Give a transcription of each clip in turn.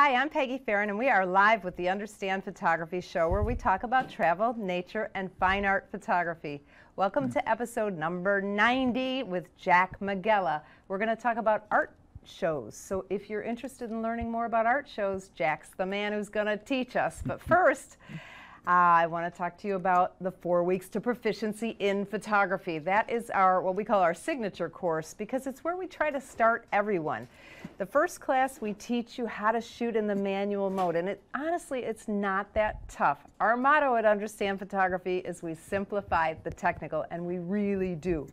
Hi, I'm Peggy Farren, and we are live with the Understand Photography Show where we talk about travel, nature, and fine art photography. Welcome to episode number 90 with Jack Megela. We're going to talk about art shows. So if you're interested in learning more about art shows, Jack's the man who's going to teach us. But first, uh, I want to talk to you about the four weeks to proficiency in photography. That is our what we call our signature course because it's where we try to start everyone. The first class we teach you how to shoot in the manual mode and it honestly it's not that tough. Our motto at Understand Photography is we simplify the technical and we really do.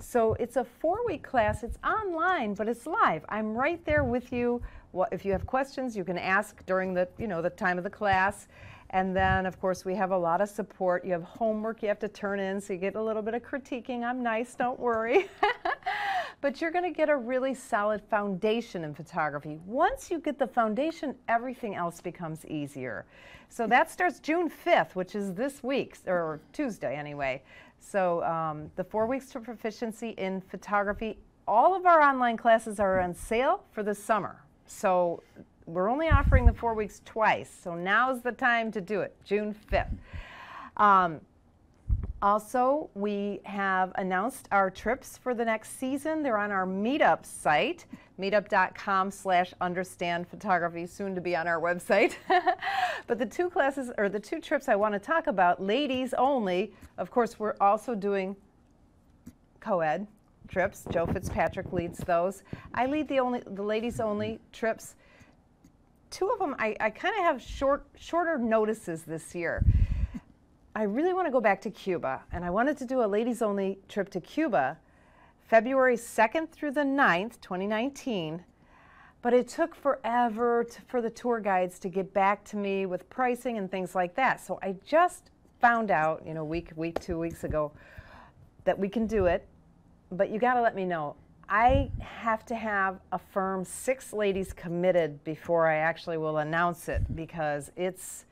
So it's a four-week class. It's online, but it's live. I'm right there with you. Well, if you have questions, you can ask during the, you know, the time of the class. And then, of course, we have a lot of support. You have homework you have to turn in, so you get a little bit of critiquing. I'm nice, don't worry. but you're going to get a really solid foundation in photography. Once you get the foundation, everything else becomes easier. So that starts June 5th, which is this week, or Tuesday anyway. So um, the four weeks to proficiency in photography, all of our online classes are on sale for the summer. So we're only offering the four weeks twice, so now's the time to do it, June 5th. Um, also, we have announced our trips for the next season. They're on our Meetup site, meetup.com slash understand photography, soon to be on our website. but the two classes, or the two trips I want to talk about, ladies only, of course, we're also doing co-ed trips. Joe Fitzpatrick leads those. I lead the only the ladies only trips two of them, I, I kind of have short, shorter notices this year. I really want to go back to Cuba, and I wanted to do a ladies only trip to Cuba February 2nd through the 9th, 2019. But it took forever to, for the tour guides to get back to me with pricing and things like that. So I just found out, you know, week, week, two weeks ago, that we can do it. But you got to let me know. I have to have a firm six ladies committed before I actually will announce it because it's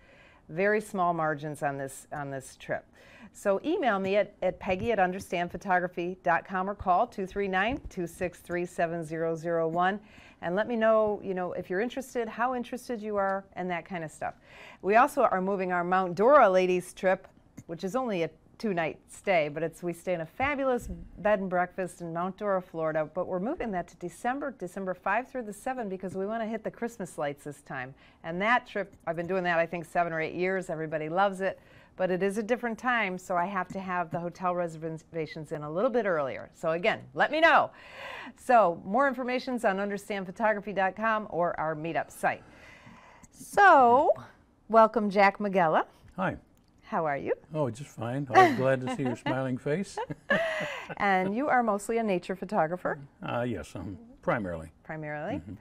very small margins on this on this trip. So email me at, at peggy at understandphotography.com or call 239-263-7001 and let me know, you know, if you're interested, how interested you are, and that kind of stuff. We also are moving our Mount Dora ladies trip, which is only a two night stay, but it's we stay in a fabulous bed and breakfast in Mount Dora, Florida. But we're moving that to December, December 5 through the 7 because we want to hit the Christmas lights this time. And that trip, I've been doing that I think seven or eight years. Everybody loves it, but it is a different time, so I have to have the hotel reservations in a little bit earlier. So again, let me know. So more information is on understandphotography.com or our meetup site. So, welcome Jack Megela. Hi. How are you? Oh, just fine. Always glad to see your smiling face. and you are mostly a nature photographer? Uh, yes, um, primarily. Primarily. Mm -hmm.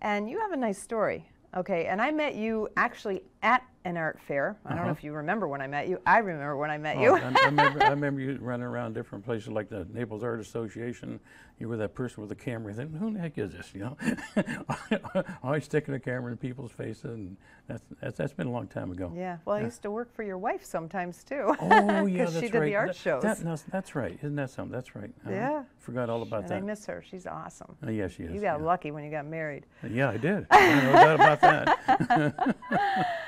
And you have a nice story. Okay, and I met you actually at an art fair. I don't know uh-huh. if you remember when I met you. I remember when I met oh, you. I, I, remember, I remember you running around different places like the Naples Art Association. You were that person with the camera. Think, who the heck is this? You know, always sticking a camera in people's faces, and that's, that's that's been a long time ago. Yeah. Well, I used to work for your wife sometimes too. Oh yeah, that's she did right. the art that, shows. That, no, that's right. Isn't that something? That's right. Uh, yeah. Forgot all about and that. I miss her. She's awesome. Uh, yeah, she is. You got yeah. lucky when you got married. Yeah, I did. no doubt about that.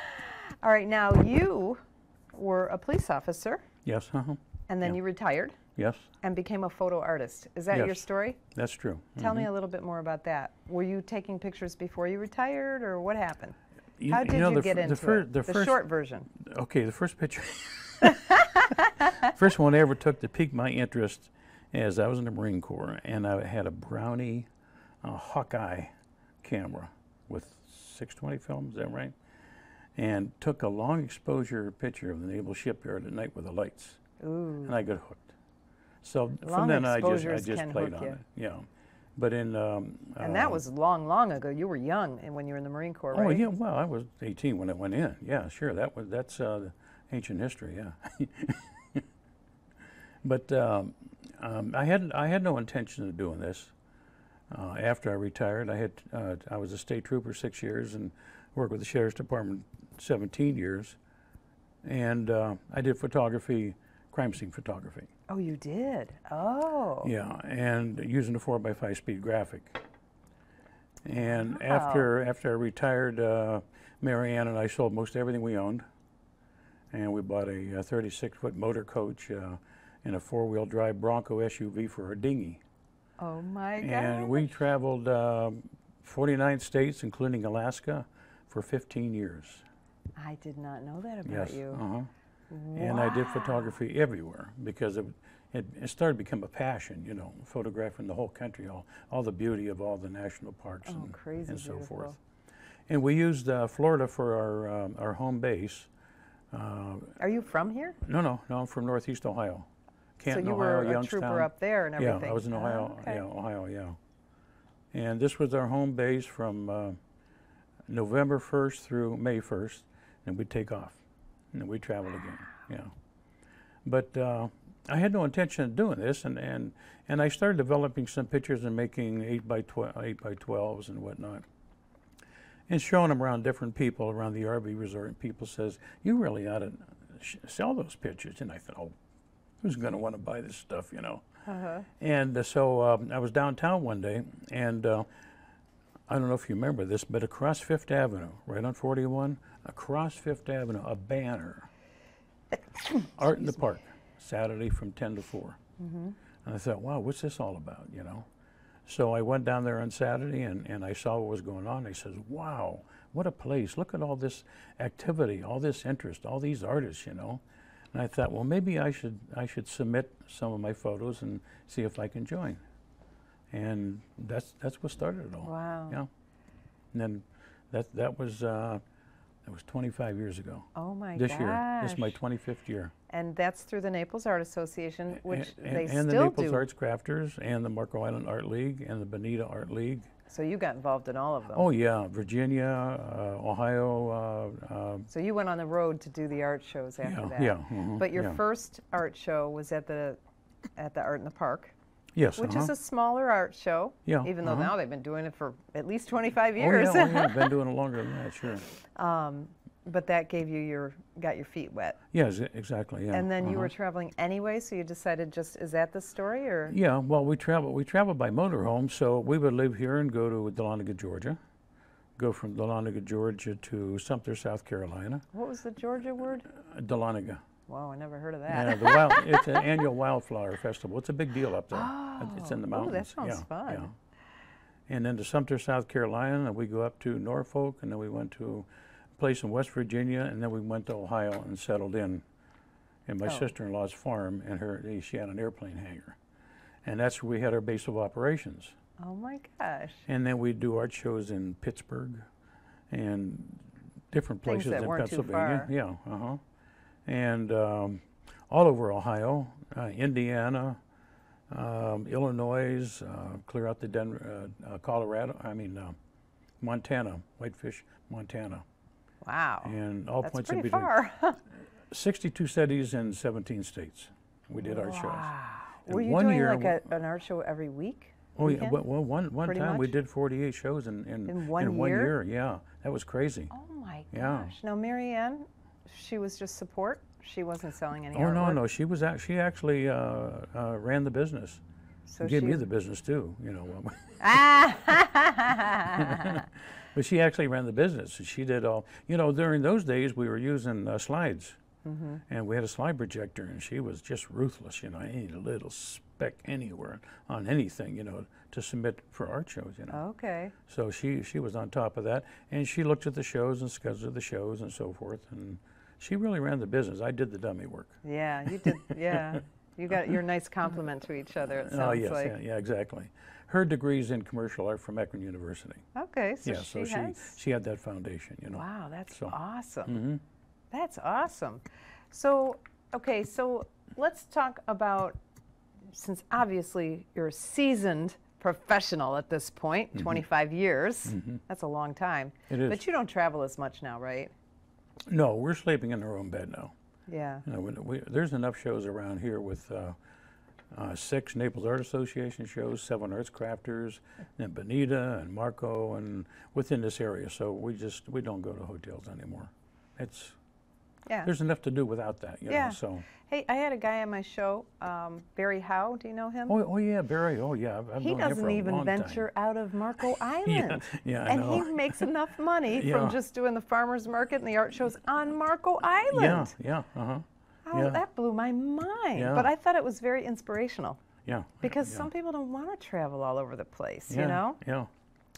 All right, now you were a police officer. Yes. Uh huh. And then yeah. you retired. Yes. And became a photo artist. Is that yes. your story? That's true. Tell mm -hmm. me a little bit more about that. Were you taking pictures before you retired, or what happened? You, How did you, know, you the, get the into fir- it? The, the first, short version. Okay, the first picture. first one I ever took to pique my interest as I was in the Marine Corps, and I had a Brownie uh, Hawkeye camera with 620 film, is that right? And took a long exposure picture of the naval shipyard at night with the lights. Ooh. And I got hooked. So long from then I just I just played on you. it. Yeah. But in um, and that um, was long, long ago. You were young, and when you were in the Marine Corps, right? Oh yeah, well I was 18 when I went in. Yeah, sure. That was that's uh, ancient history. Yeah. but um, um, I had I had no intention of doing this. Uh, after I retired, I had uh, I was a state trooper six years and worked with the sheriff's department 17 years, and uh, I did photography, crime scene photography. Oh, you did? Oh. Yeah, and using a 4 by 5 speed graphic. And Wow. after after I retired, uh, Mary Ann and I sold most everything we owned, and we bought a 36 foot motor coach uh, and a four wheel drive Bronco SUV for our dinghy. Oh my God. And we traveled uh, 49 states, including Alaska, for 15 years. I did not know that about Yes. you. Uh-huh. And I did photography everywhere because it, it, it started to become a passion, you know, photographing the whole country, all, all the beauty of all the national parks Oh, and, crazy and so beautiful. forth. And we used uh, Florida for our, um, our home base. Uh, Are you from here? no, no, no, I'm from Northeast Ohio. Canton, so you Ohio, were a Youngstown. trooper up there and everything. Yeah, I was in Oh, Ohio. okay. Yeah, Ohio. Yeah. And this was our home base from uh, November 1st through May 1st, and we'd take off, and then we'd travel again. Yeah. But uh, I had no intention of doing this, and, and, and I started developing some pictures and making eight by twelve, eight by twelves and whatnot, and showing them around different people around the RV resort. And people says, "You really ought to sh- sell those pictures." And I thought, "Oh, who's going to want to buy this stuff?" You know. Uh-huh. And uh, so um, I was downtown one day, and uh, I don't know if you remember this, but across Fifth Avenue, right on 41, across Fifth Avenue, a banner, Art in the Park, Saturday from 10 to 4. And I thought, wow, what's this all about, you know? So I went down there on Saturday and, and I saw what was going on. I says, wow, what a place. Look at all this activity, all this interest, all these artists, you know. And I thought, well, maybe I should I should submit some of my photos and see if I can join. And that's that's what started it all. Wow. Yeah. And then that that was uh, that was 25 years ago. Oh my this gosh. year, this is my 25th year. And that's through the Naples Art Association, which A- a- they and the still Naples do. Arts Crafters and the Marco Island Art League and the Bonita Art League. So you got involved in all of them. Oh yeah, Virginia, uh, Ohio. Uh, uh, So you went on the road to do the art shows after yeah, that. yeah. mhm, But your yeah. first art show was at the at the Art in the Park, yes, which uh-huh. is a smaller art show. Yeah, Even though uh-huh. now they've been doing it for at least 25 years. Oh years. yeah, oh, yeah, been doing it longer than that, sure. um, but that gave you your got your feet wet. Yes, exactly. Yeah. and then you uh-huh. were traveling anyway, so you decided just is that the story or Yeah, well, we travel. We travel by motorhome, so we would live here and go to Dahlonega, Georgia. Go from Dahlonega, Georgia to Sumter, South Carolina. what was the Georgia word? Uh, Dahlonega. Wow, I never heard of that. Yeah, the wild, it's an annual wildflower festival. It's a big deal up there. It's in the mountains. Oh, ooh, that sounds yeah, fun. Yeah. And then to Sumter, South Carolina, and we go up to Norfolk, and then we went to a place in West Virginia, and then we went to Ohio and settled in in my Oh. sister-in-law's farm, and her she had an airplane hangar, and that's where we had our base of operations. oh my gosh. And then we do art shows in Pittsburgh and different Things places in Pennsylvania. Yeah, uh huh. And um, all over Ohio, uh, Indiana, um, Illinois, uh, clear out the Denver, uh, uh, Colorado. I mean, uh, Montana, Whitefish, Montana, Wow. and all That's points in between. far. 62 cities in 17 states. We did art shows. Wow. And Were you one doing year like a, an art show every week? Oh yeah, well, well one one Pretty time we did 48 shows in in, In one one year? year. Yeah, that was crazy. Oh my Yeah. Now Marianne, she was just support. She wasn't selling any Oh no, artwork, no, she was act- she actually uh, uh, ran the business. So Gave she, me the business too, you know. but she actually ran the business. She did all. You know, during those days we were using uh, slides, Mm-hmm. and we had a slide projector, and she was just ruthless. You know, any little speck anywhere on anything, you know, to submit for art shows. You know. okay. So she she was on top of that, and she looked at the shows and scheduled the shows and so forth, and she really ran the business. I did the dummy work. Yeah, you did. Yeah, you got your nice compliment to each other. It sounds oh yes, like. yeah, yeah, exactly. Her degree's in commercial art from Akron University. Okay, so yeah, she so she has. she had that foundation, you know. Wow, that's So- awesome. hmm That's awesome. So, okay, so let's talk about since obviously you're a seasoned professional at this point, 25 years. Mm -hmm. That's a long time. It is. But you don't travel as much now, right? No, we're sleeping in our own bed now. Yeah. You know, we, we, there's enough shows around here with uh, uh, six Naples Art Association shows, seven Arts Crafters, and Bonita and Marco, and within this area. So we just we don't go to hotels anymore. It's Yeah. there's enough to do without that, you Yeah. know. So, Hey, I had a guy on my show, um, Barry Howe. Do you know him? oh, oh yeah, Barry. Oh yeah, I've, I've he doesn't even long time. venture out of Marco Island. yeah, I and know. he makes enough money Yeah. from just doing the farmers market and the art shows on Marco Island. Yeah, yeah, uh huh. Oh, yeah. that blew my mind. Yeah. But I thought it was very inspirational Yeah. because yeah. some people don't want to travel all over the place, yeah, you know? Yeah.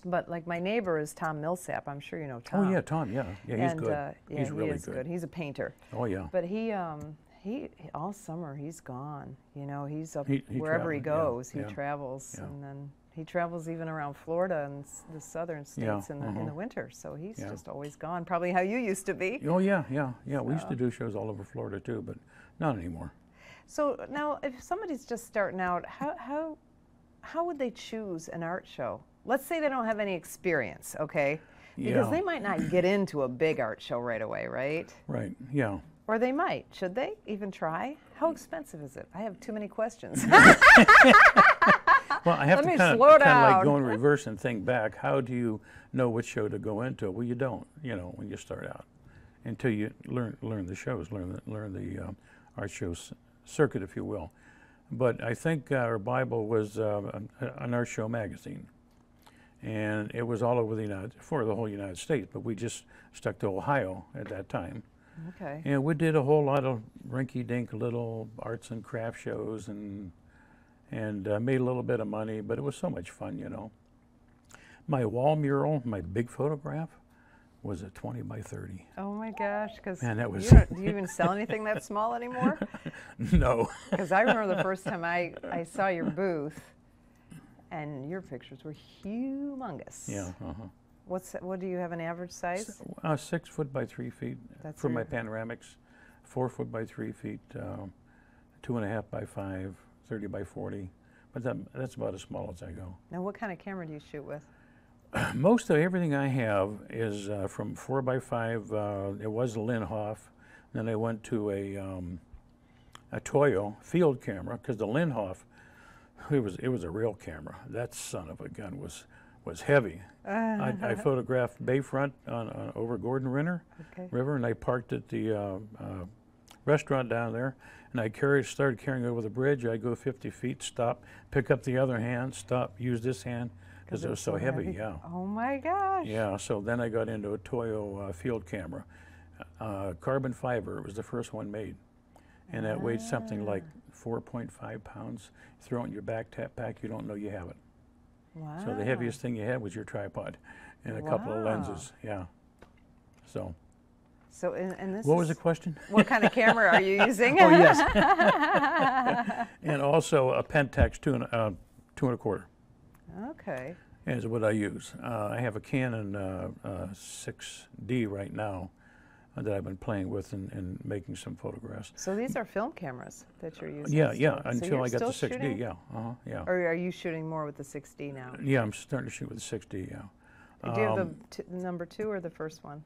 But like my neighbor is Tom Millsap. I'm sure you know Tom. Oh yeah, Tom. Yeah, yeah, he's and, good. Uh, yeah, he's he really is good. He's a painter. Oh yeah. But he, um, he all summer he's gone. You know, he's up He- he wherever he traveled, yeah, goes. He yeah, travels, yeah. and then he travels even around Florida and the southern Yeah, states in the in uh-huh. the winter. So he's Yeah. just always gone. Probably how you used to be. Oh yeah, yeah, yeah. We used to do shows all over Florida too, but not anymore. So now, if somebody's just starting out, how how how would they choose an art show? Let's say they don't have any experience, okay? Because Yeah. they might not get into a big art show right away, right? Right. Yeah. Or they might. Should they even try? How expensive is it? I have too many questions. Well, I have Let to me kind of slow like down. go in reverse and think back. How do you know which show to go into? Well, you don't. You know, when you start out, until you learn learn the shows, learn the, learn the um, art show circuit, if you will. But I think uh, our Bible was uh, an, an art show magazine, and it was all over the United for the whole United States. But we just stuck to Ohio at that time. okay. And we did a whole lot of rinky-dink little arts and craft shows and and uh, made a little bit of money, but it was so much fun, you know. My wall mural, my big photograph, was a 20 by 30. Oh my gosh, because Man, that was- do you even sell anything that small anymore? no. Because I remember the first time I, I saw your booth, and your pictures were humongous. yeah. Uh-huh. What's what do you have an average size? Uh, six foot by three feet That's for my panoramics, four foot by three feet, um, two and a half by five, 30 by 40. But that, that's about as small as I go. Now, what kind of camera do you shoot with? Most of everything I have is uh, from four by five. Uh, it was a Linhof. Then I went to a um, a Toyo field camera because the Linhof, it was it was a real camera. That son of a gun was was heavy. I, I photographed Bayfront on, on over Gordon Renner Okay. River, and I parked at the uh, uh, restaurant down there, and I carried started carrying over the bridge. I go 50 feet, stop, pick up the other hand, stop, use this hand because it was so heavy. Yeah. Oh my gosh. Yeah, so then I got into a Toyo uh, field camera. Uh, carbon fiber, it was the first one made. And that weighed something like 4.5 pounds. Throw it in your backpack, you don't know you have it. Wow. So the heaviest thing you had was your tripod and a couple of lenses. Yeah. So, So, and, and this what was the question? What kind of camera are you using? oh, yes. and also a Pentax two and, uh, two and a quarter okay. is what I use. Uh, I have a Canon uh, uh, 6D right now uh, that I've been playing with and, and making some photographs. So these are film cameras that you're using. Yeah, yeah. So until I got the still 6D, shooting? yeah, uh-huh, yeah. Or are you shooting more with the 6D now? Yeah, I'm starting to shoot with the 6D, yeah. Do you have the Um, number two or the first one?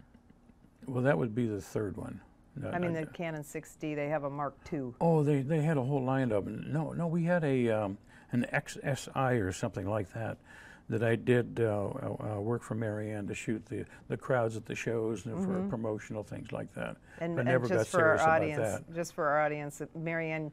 Well, that would be the third one. No, I mean, the Canon 6D, they have a Mark II. Oh, they, they had a whole line of them. No, no, we had a um, an XSI or something like that that I did uh, uh, work for Marianne to shoot the, the crowds at the shows and for promotional things like that. Mm-hmm. And, but and never got for serious about that. just for our audience, Marianne,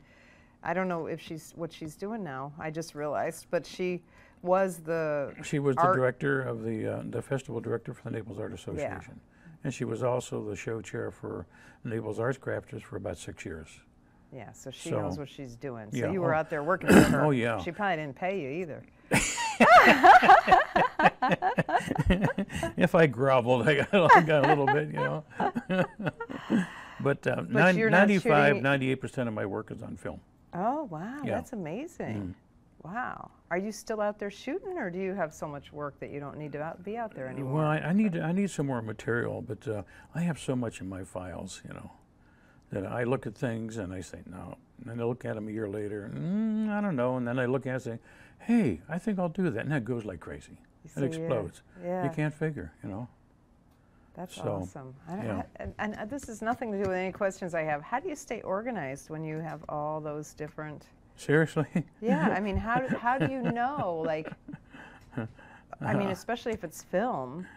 I don't know if she's what she's doing now. I just realized, but she was the She was the director of the uh, the festival director for the Naples Art Association, and she was also the show chair for Naples Arts Crafters for about six years. yeah. So she knows what she's doing. So yeah, you were oh. out there working with her. Oh, yeah. She probably didn't pay you either. if I groveled, I got, got a little bit, you know. but uh, nine- 95, shooting- 98% of my work is on film. Oh wow, Yeah. Mm. that's amazing. Wow. Are you still out there shooting, or do you have so much work that you don't need to out, be out there anymore? Well, I, I need I need some more material, but uh, I have so much in my files, you know, that I look at things and I say no, and then I look at them a year later, mm, I don't know, and then I look at it and say, hey, I think I'll do that, and that goes like crazy. It explodes. Yeah. You can't figure, you know. That's So, awesome. I don't, yeah. I- and, and uh, this has nothing to do with any questions I have. How do you stay organized when you have all those different? Seriously. Yeah, I mean, how do, how do you know? Like, I mean, especially if it's film.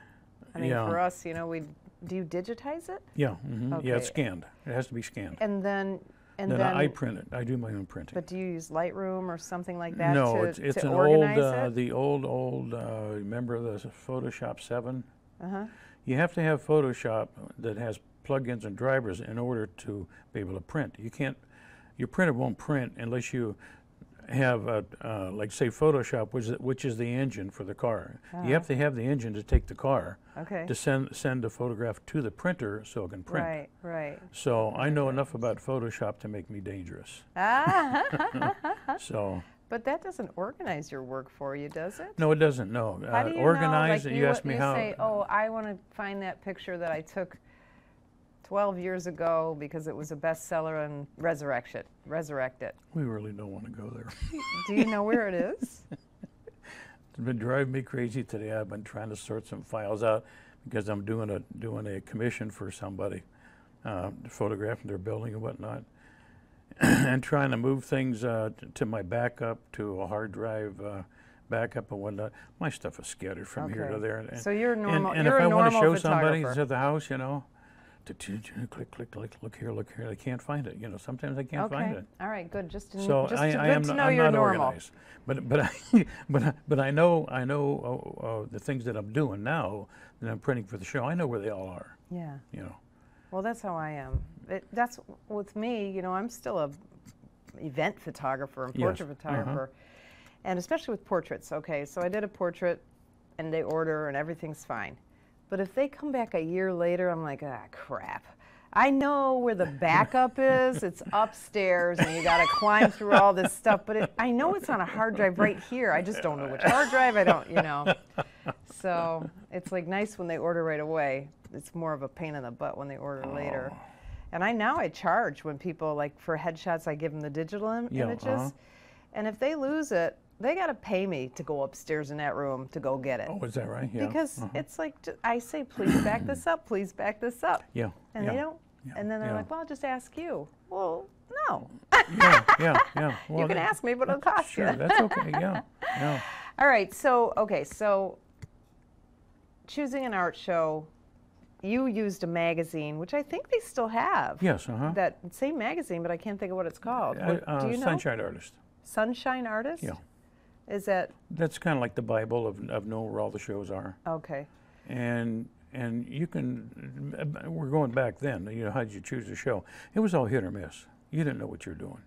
I mean, Yeah. for us, you know, we do you digitize it? Yeah, mhm, yeah, it's scanned. It has to be scanned. And then, and then, then, I print it. I do my own printing. but do you use Lightroom or something like that no, to, it's it's to an old uh, it? the old old uh, remember the Photoshop Seven. Uh-huh. You have to have Photoshop that has plugins and drivers in order to be able to print. You can't. Your printer won't print unless you have a, uh, like say Photoshop, which is, which is the engine for the car. You have to have the engine to take the car Okay. to send send a photograph to the printer so it can print. Right, right. So I know enough about Photoshop to make me dangerous. Ah, So but that doesn't organize your work for you, does it? no, it doesn't. No, How uh, do you organize. know? Like you, you, asked me you how. say, "Oh, I want to find that picture that I took 12 years ago because it was a bestseller and resurrect it, resurrect it." We really don't want to go there. Do you know where it is? It's been driving me crazy today. I've been trying to sort some files out because I'm doing a doing a commission for somebody, uh, photographing their building and whatnot, and trying to move things uh, to my backup to a hard drive uh, backup and whatnot. My stuff is scattered from here to there. And, So you're normal. and you're if I want to show somebody at the house, you know, click, click, click, look here, look here, they can't find it. You know, sometimes I can't okay. find it. All right. Good. Just to, So just I, to, I am to know I'm you're not normal. organized, but but I, but but I know I know uh, uh, the things that I'm doing now that I'm printing for the show. I know where they all are. Yeah. You know. Well, that's how I am. It, that's with me. You know, I'm still a event photographer and Yes, portrait uh-huh. photographer, and especially with portraits. Okay, so I did a portrait, and they order, and everything's fine. But if they come back a year later, I'm like, ah, crap. I know where the backup is. It's upstairs, and you got to climb through all this stuff. But it, I know it's on a hard drive right here. I just don't know which hard drive. I don't, you know. So it's like nice when they order right away. It's more of a pain in the butt when they order later. Oh. And I now I charge when people like for headshots. I give them the digital Im- images, uh-huh. and if they lose it, they got to pay me to go upstairs in that room to go get it. Oh, is that right? Yeah. because uh-huh. it's like I say, please back this up, please back this up, yeah. and yeah. they don't. yeah, And then they're yeah. like, well, I'll just ask you. Well, no, yeah, yeah, yeah. Well, you can that- ask me, but it'll cost Sure, you. that's okay. Yeah, yeah. All right, so okay, so choosing an art show, you used a magazine, which I think they still have. Yes, uh huh. That same magazine, but I can't think of what it's called. What- uh, do you know? Sunshine Artist. Sunshine Artist. Yeah. Is that That's kind of like the Bible of, of knowing where all the shows are. okay? and and you can we're going back then you know how did you choose a show it was all hit or miss you didn't know what you were doing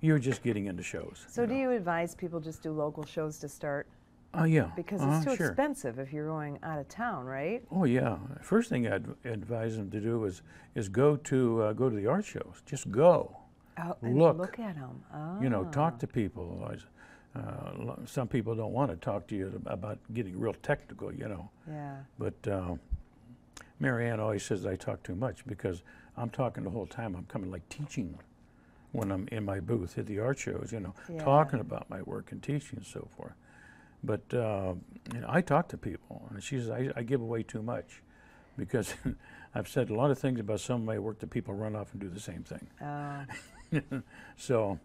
you were just getting into shows So do you advise people just do local shows to start oh yeah because uh-huh, it's too sure. expensive if you're going out of town, right? oh yeah first thing i'd advise them to do is is go to uh, go to the art shows just go Oh, and Look. look at them. Oh. you know talk to people uh, some people don't want to talk to you about getting real technical you know Yeah. But uh, Marianne always says I talk too much because I'm talking the whole time. I'm coming like teaching when I'm in my booth at the art shows, you know, Yeah. talking about my work and teaching and so forth. But uh, you know, I talk to people, and she says I, I give away too much because I've said a lot of things about some of my work that people run off and do the same thing. Oh. So,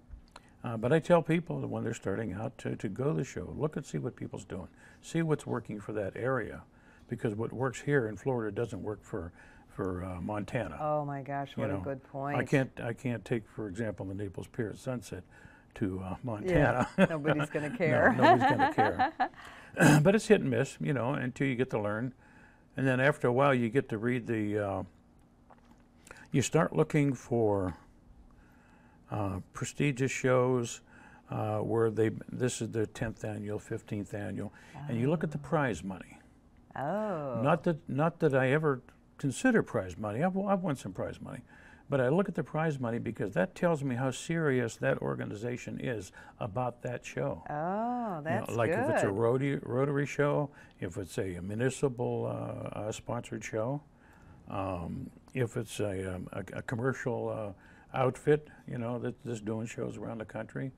uh, but I tell people when they're starting out to, to go to the show, look and see what people's doing, see what's working for that area, because what works here in Florida doesn't work for for uh, Montana. oh my gosh, you what a good point. I can't I can't take for example the Naples Pier at Sunset to uh, Yeah. Montana. Nobody's gonna No, care. nobody's gonna care. but it's hit and miss, you know, until you get to learn, and then after a while you get to read the. Uh, you start looking for prestigious shows uh, where they. This is the 10th annual, 15th annual, and you look at the prize money. Oh. Not that not that I ever consider prize money. I've, I've won some prize money, but I look at the prize money because that tells me how serious that organization is about that show. Oh, You know, like good. if it's a Rotary, Rotary show, if it's a municipal uh, uh, sponsored show, um, if it's a, um, a, a commercial uh, outfit, you know, that, that's doing shows around the country,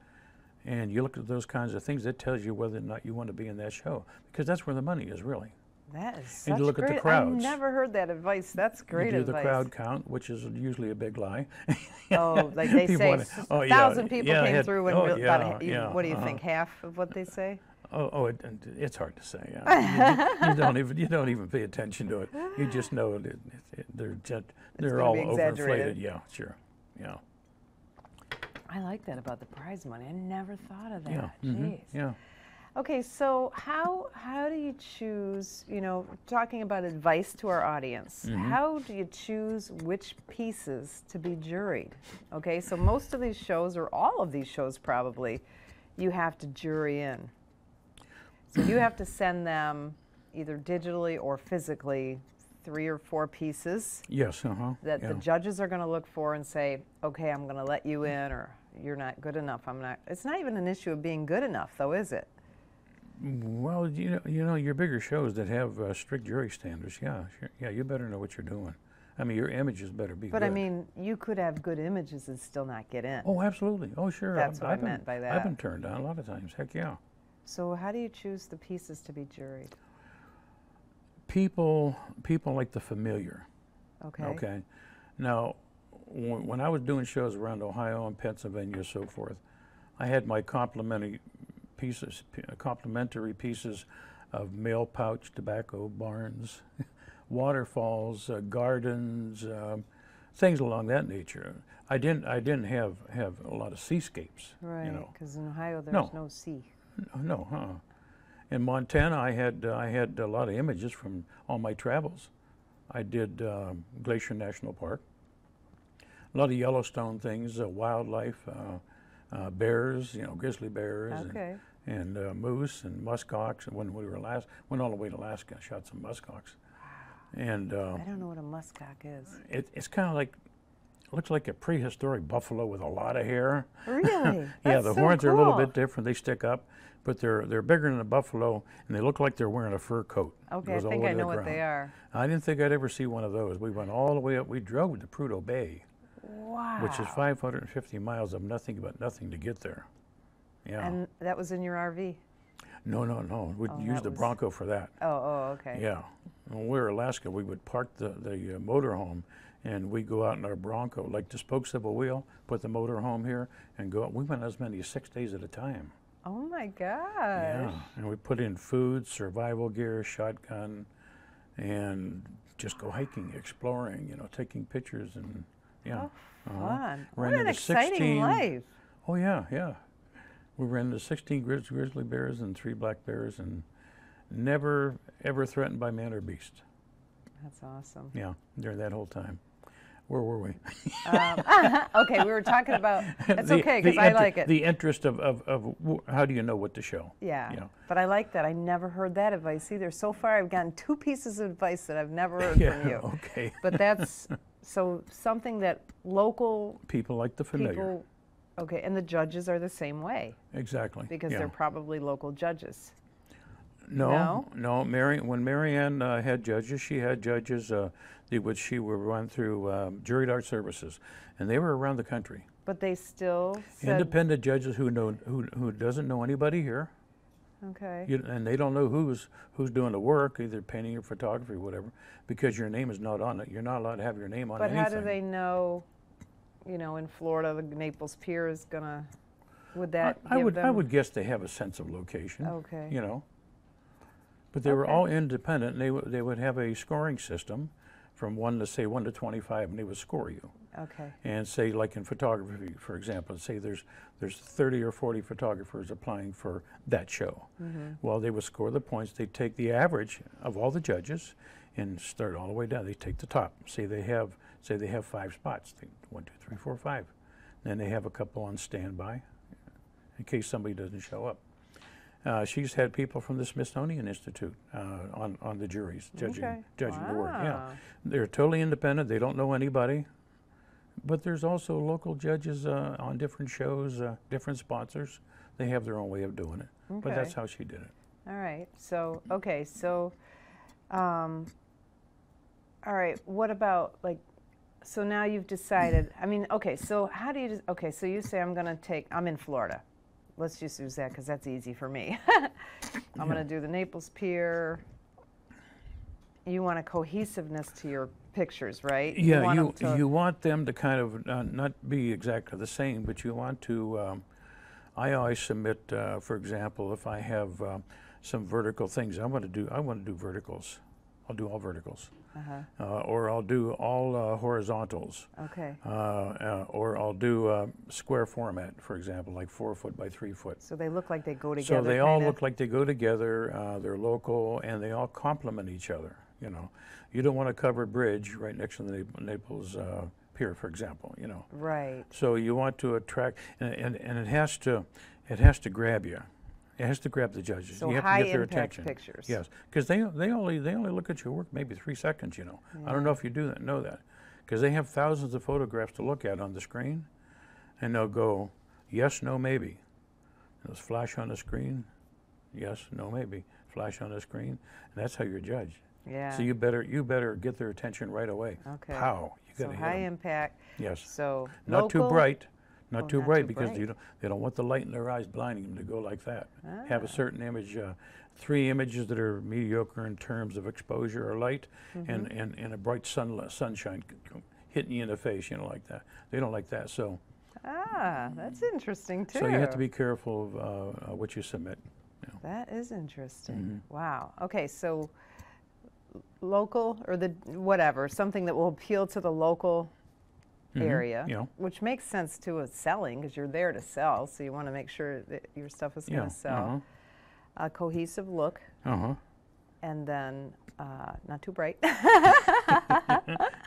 and you look at those kinds of things, that tells you whether or not you want to be in that show, because that's where the money is really. that is such and you look at the great. crowds. I never heard that advice. That's great you do advice. the crowd count, which is usually a big lie. Oh, like they People say, wanna- oh, yeah, thousand people yeah, came had- through, and oh, real- about a, you- yeah, what do you uh-huh. think? Half of what they say? Oh, oh it, it's hard to say. Yeah. you, you, don't even you don't even pay attention to it. You just know that it, it, they're just they're all overinflated. Yeah, sure. Yeah. I like that about the prize money. I never thought of that. Yeah. Mm-hmm, yeah. Okay, so how how do you choose? You know, talking about advice to our audience, mm-hmm. how do you choose which pieces to be juried? Okay, so most of these shows, or all of these shows, probably, you have to jury in. So you have to send them either digitally or physically three or four pieces. Yes, uh-huh. That yeah. the judges are going to look for and say, okay, I'm going to let you in, or you're not good enough. I'm not. It's not even an issue of being good enough, though, is it? Well, you know, you know, your bigger shows that have uh, strict jury standards, yeah, sure, yeah, you better know what you're doing. I mean, your images better be. Good. But good. I mean, you could have good images and still not get in. Oh, absolutely. Oh, sure. That's I've, what I've I been, meant by that. I've been turned down a lot of times. Heck yeah. So how do you choose the pieces to be juried? People, people like the familiar. Okay. Okay. Now, when, I was doing shows around Ohio and Pennsylvania and so forth, I had my complimentary pieces, complimentary pieces of mail pouch tobacco barns, waterfalls, uh, gardens, um, things along that nature. I didn't. I didn't have have a lot of seascapes. Right. You know. Because in Ohio there's no, no sea. No, huh? In Montana, I had uh, I had a lot of images from all my travels. I did uh, Glacier National Park, a lot of Yellowstone things, uh, wildlife, uh, uh, bears, you know, grizzly bears, okay and uh, moose and muskox. And when we were last, went all the way to Alaska, shot some muskox. And uh, I don't know what a muskox is. It, it's kind of like looks like a prehistoric buffalo with a lot of hair. Really? yeah, the so horns cool. are a little bit different. They stick up, but they're they're bigger than a buffalo, and they look like they're wearing a fur coat. Okay, I think I know what they are. I didn't think I'd ever see one of those. We went all the way up. We drove to Prudhoe Bay, wow. which is 550 miles of nothing but nothing to get there. Yeah. And that was in your RV? No, no, no. We'd Oh, use the Bronco for that. Oh, oh, okay. Yeah. When we were in Alaska, we would park the, the uh, motorhome and we'd go out in our Bronco, like the spokes of a wheel, put the motor home here and go out. We went as many as six days at a time. Oh my gosh. Yeah. And we put in food, survival gear, shotgun, and just go hiking, exploring, you know, taking pictures and, yeah. Oh, Uh-huh. fun. What an exciting 16 life. Oh, yeah, yeah. We ran into 16 grizz- grizzly bears and three black bears and never, ever threatened by man or beast. That's awesome. Yeah, during that whole time. Where were we? Um, okay, we were talking about. That's The- okay because I like it. The interest of, of, of how do you know what to show? yeah. yeah. But I like that. I never heard that advice either. So far, I've gotten two pieces of advice that I've never heard Yeah, from you. okay. But that's so something that local People like the familiar. people. Okay, and the judges are the same way exactly. because yeah. they're probably local judges. No, No? no. Mary, when Marianne uh, had judges, she had judges uh, the, which she would run through um, juried art services, and they were around the country. But they still Independent judges who know who, who doesn't know anybody here, okay. you, and they don't know who's who's doing the work, either painting or photography, or whatever, because your name is not on it. You're not allowed to have your name on But anything. how do they know, you know, in Florida, the Naples Pier is gonna, would that I, I would? I would guess they have a sense of location. Okay. You know. But they were all independent. And they would they would have a scoring system, from one to say one to twenty five, and they would score you. Okay. And say like in photography, for example, say there's there's thirty or forty photographers applying for that show. Mm-hmm. Well, they would score the points. They take the average of all the judges, and start all the way down. They take the top. Say they have say they have five spots. They, one, two, three, four, five. Then they have a couple on standby, in case somebody doesn't show up. Uh, she's had people from the Smithsonian Institute uh, on on the juries judging Okay. judging the work. Yeah, they're totally independent. They don't know anybody. But there's also local judges uh, on different shows, uh, different sponsors. They have their own way of doing it. But that's how she did it. All right. So okay. So, um, all right. What about like? So now you've decided. I mean, okay. So how do you? Just, okay. So you say I'm going to take. I'm in Florida. Let's just use that because that's easy for me. I'm going to do the Naples Pier. You want a cohesiveness to your pictures, right? Yeah, want you 'em to- you want them to kind of uh, not be exactly the same, but you want to um, I always submit, uh, for example, if I have uh, some vertical things, I want to do. I want to do verticals. I'll do all verticals, Uh-huh. uh, or I'll do all uh, horizontals, Okay. uh, uh, or I'll do uh, square format, for example, like four foot by three foot. So they look like they go together. So they all kinda? look like they go together. Uh, they're local, and they all complement each other. You know, you don't want to cover a bridge right next to the Naples uh, Pier, for example. You know, Right. so you want to attract, and, and, and it has to, it has to grab you. It has to grab the judges. So you have high to get their attention. pictures. Yes, because they they only they only look at your work maybe three seconds. You know, I don't know if you do that know that, because they have thousands of photographs to look at on the screen, and they'll go yes, no, maybe. Those flash on the screen, yes, no, maybe. Flash on the screen, and that's how you're judged. Yeah. So you better you better get their attention right away. Okay. Pow! You gotta high hit 'em. impact. Yes. So Not too bright, not Oh, too not bright too because bright. you don't, they don't want the light in their eyes blinding them to go like that. Have Ah. a certain image, uh, three images that are mediocre in terms of exposure or light, Mm-hmm. and, and, and a bright sunlight, sunshine hitting you in the face, you know, like that. They don't like that. So, Ah, that's interesting too. so you have to be careful of uh, uh, what you submit. That is interesting. Mm-hmm. Wow. Okay, so local or the whatever, something that will appeal to the local area, Mm-hmm. you know. which makes sense to a selling because you're there to sell, so you want to make sure that your stuff is going to sell. A cohesive look, Uh huh. and then uh, not too bright.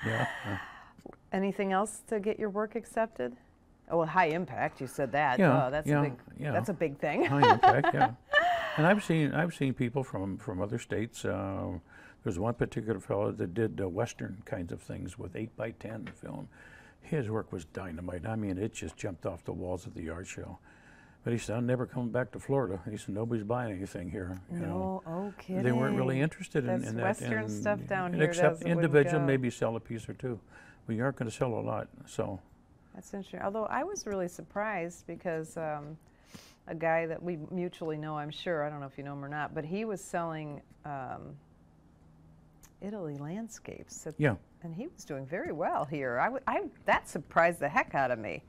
Yeah. Anything else to get your work accepted? Oh, well, high impact. You said that. Yeah, Oh, that's yeah, a big. yeah. That's a big thing. High impact, yeah. And I've seen I've seen people from from other states. Uh, there's one particular fellow that did uh, western kinds of things with eight by ten film. His work was dynamite. I mean, it just jumped off the walls at the art show. But he said, "I'm never coming back to Florida." He said, "Nobody's buying anything here." You know, no, oh, kidding. they weren't really interested in, in that. Western and- stuff down here Except individual, maybe sell a piece or two. But you aren't going to sell a lot. So That's interesting. Although I was really surprised because um, a guy that we mutually know, I'm sure, I don't know if you know him or not, but he was selling um, Italy landscapes. at- yeah, And he was doing very well here. I, w- I that surprised the heck out of me.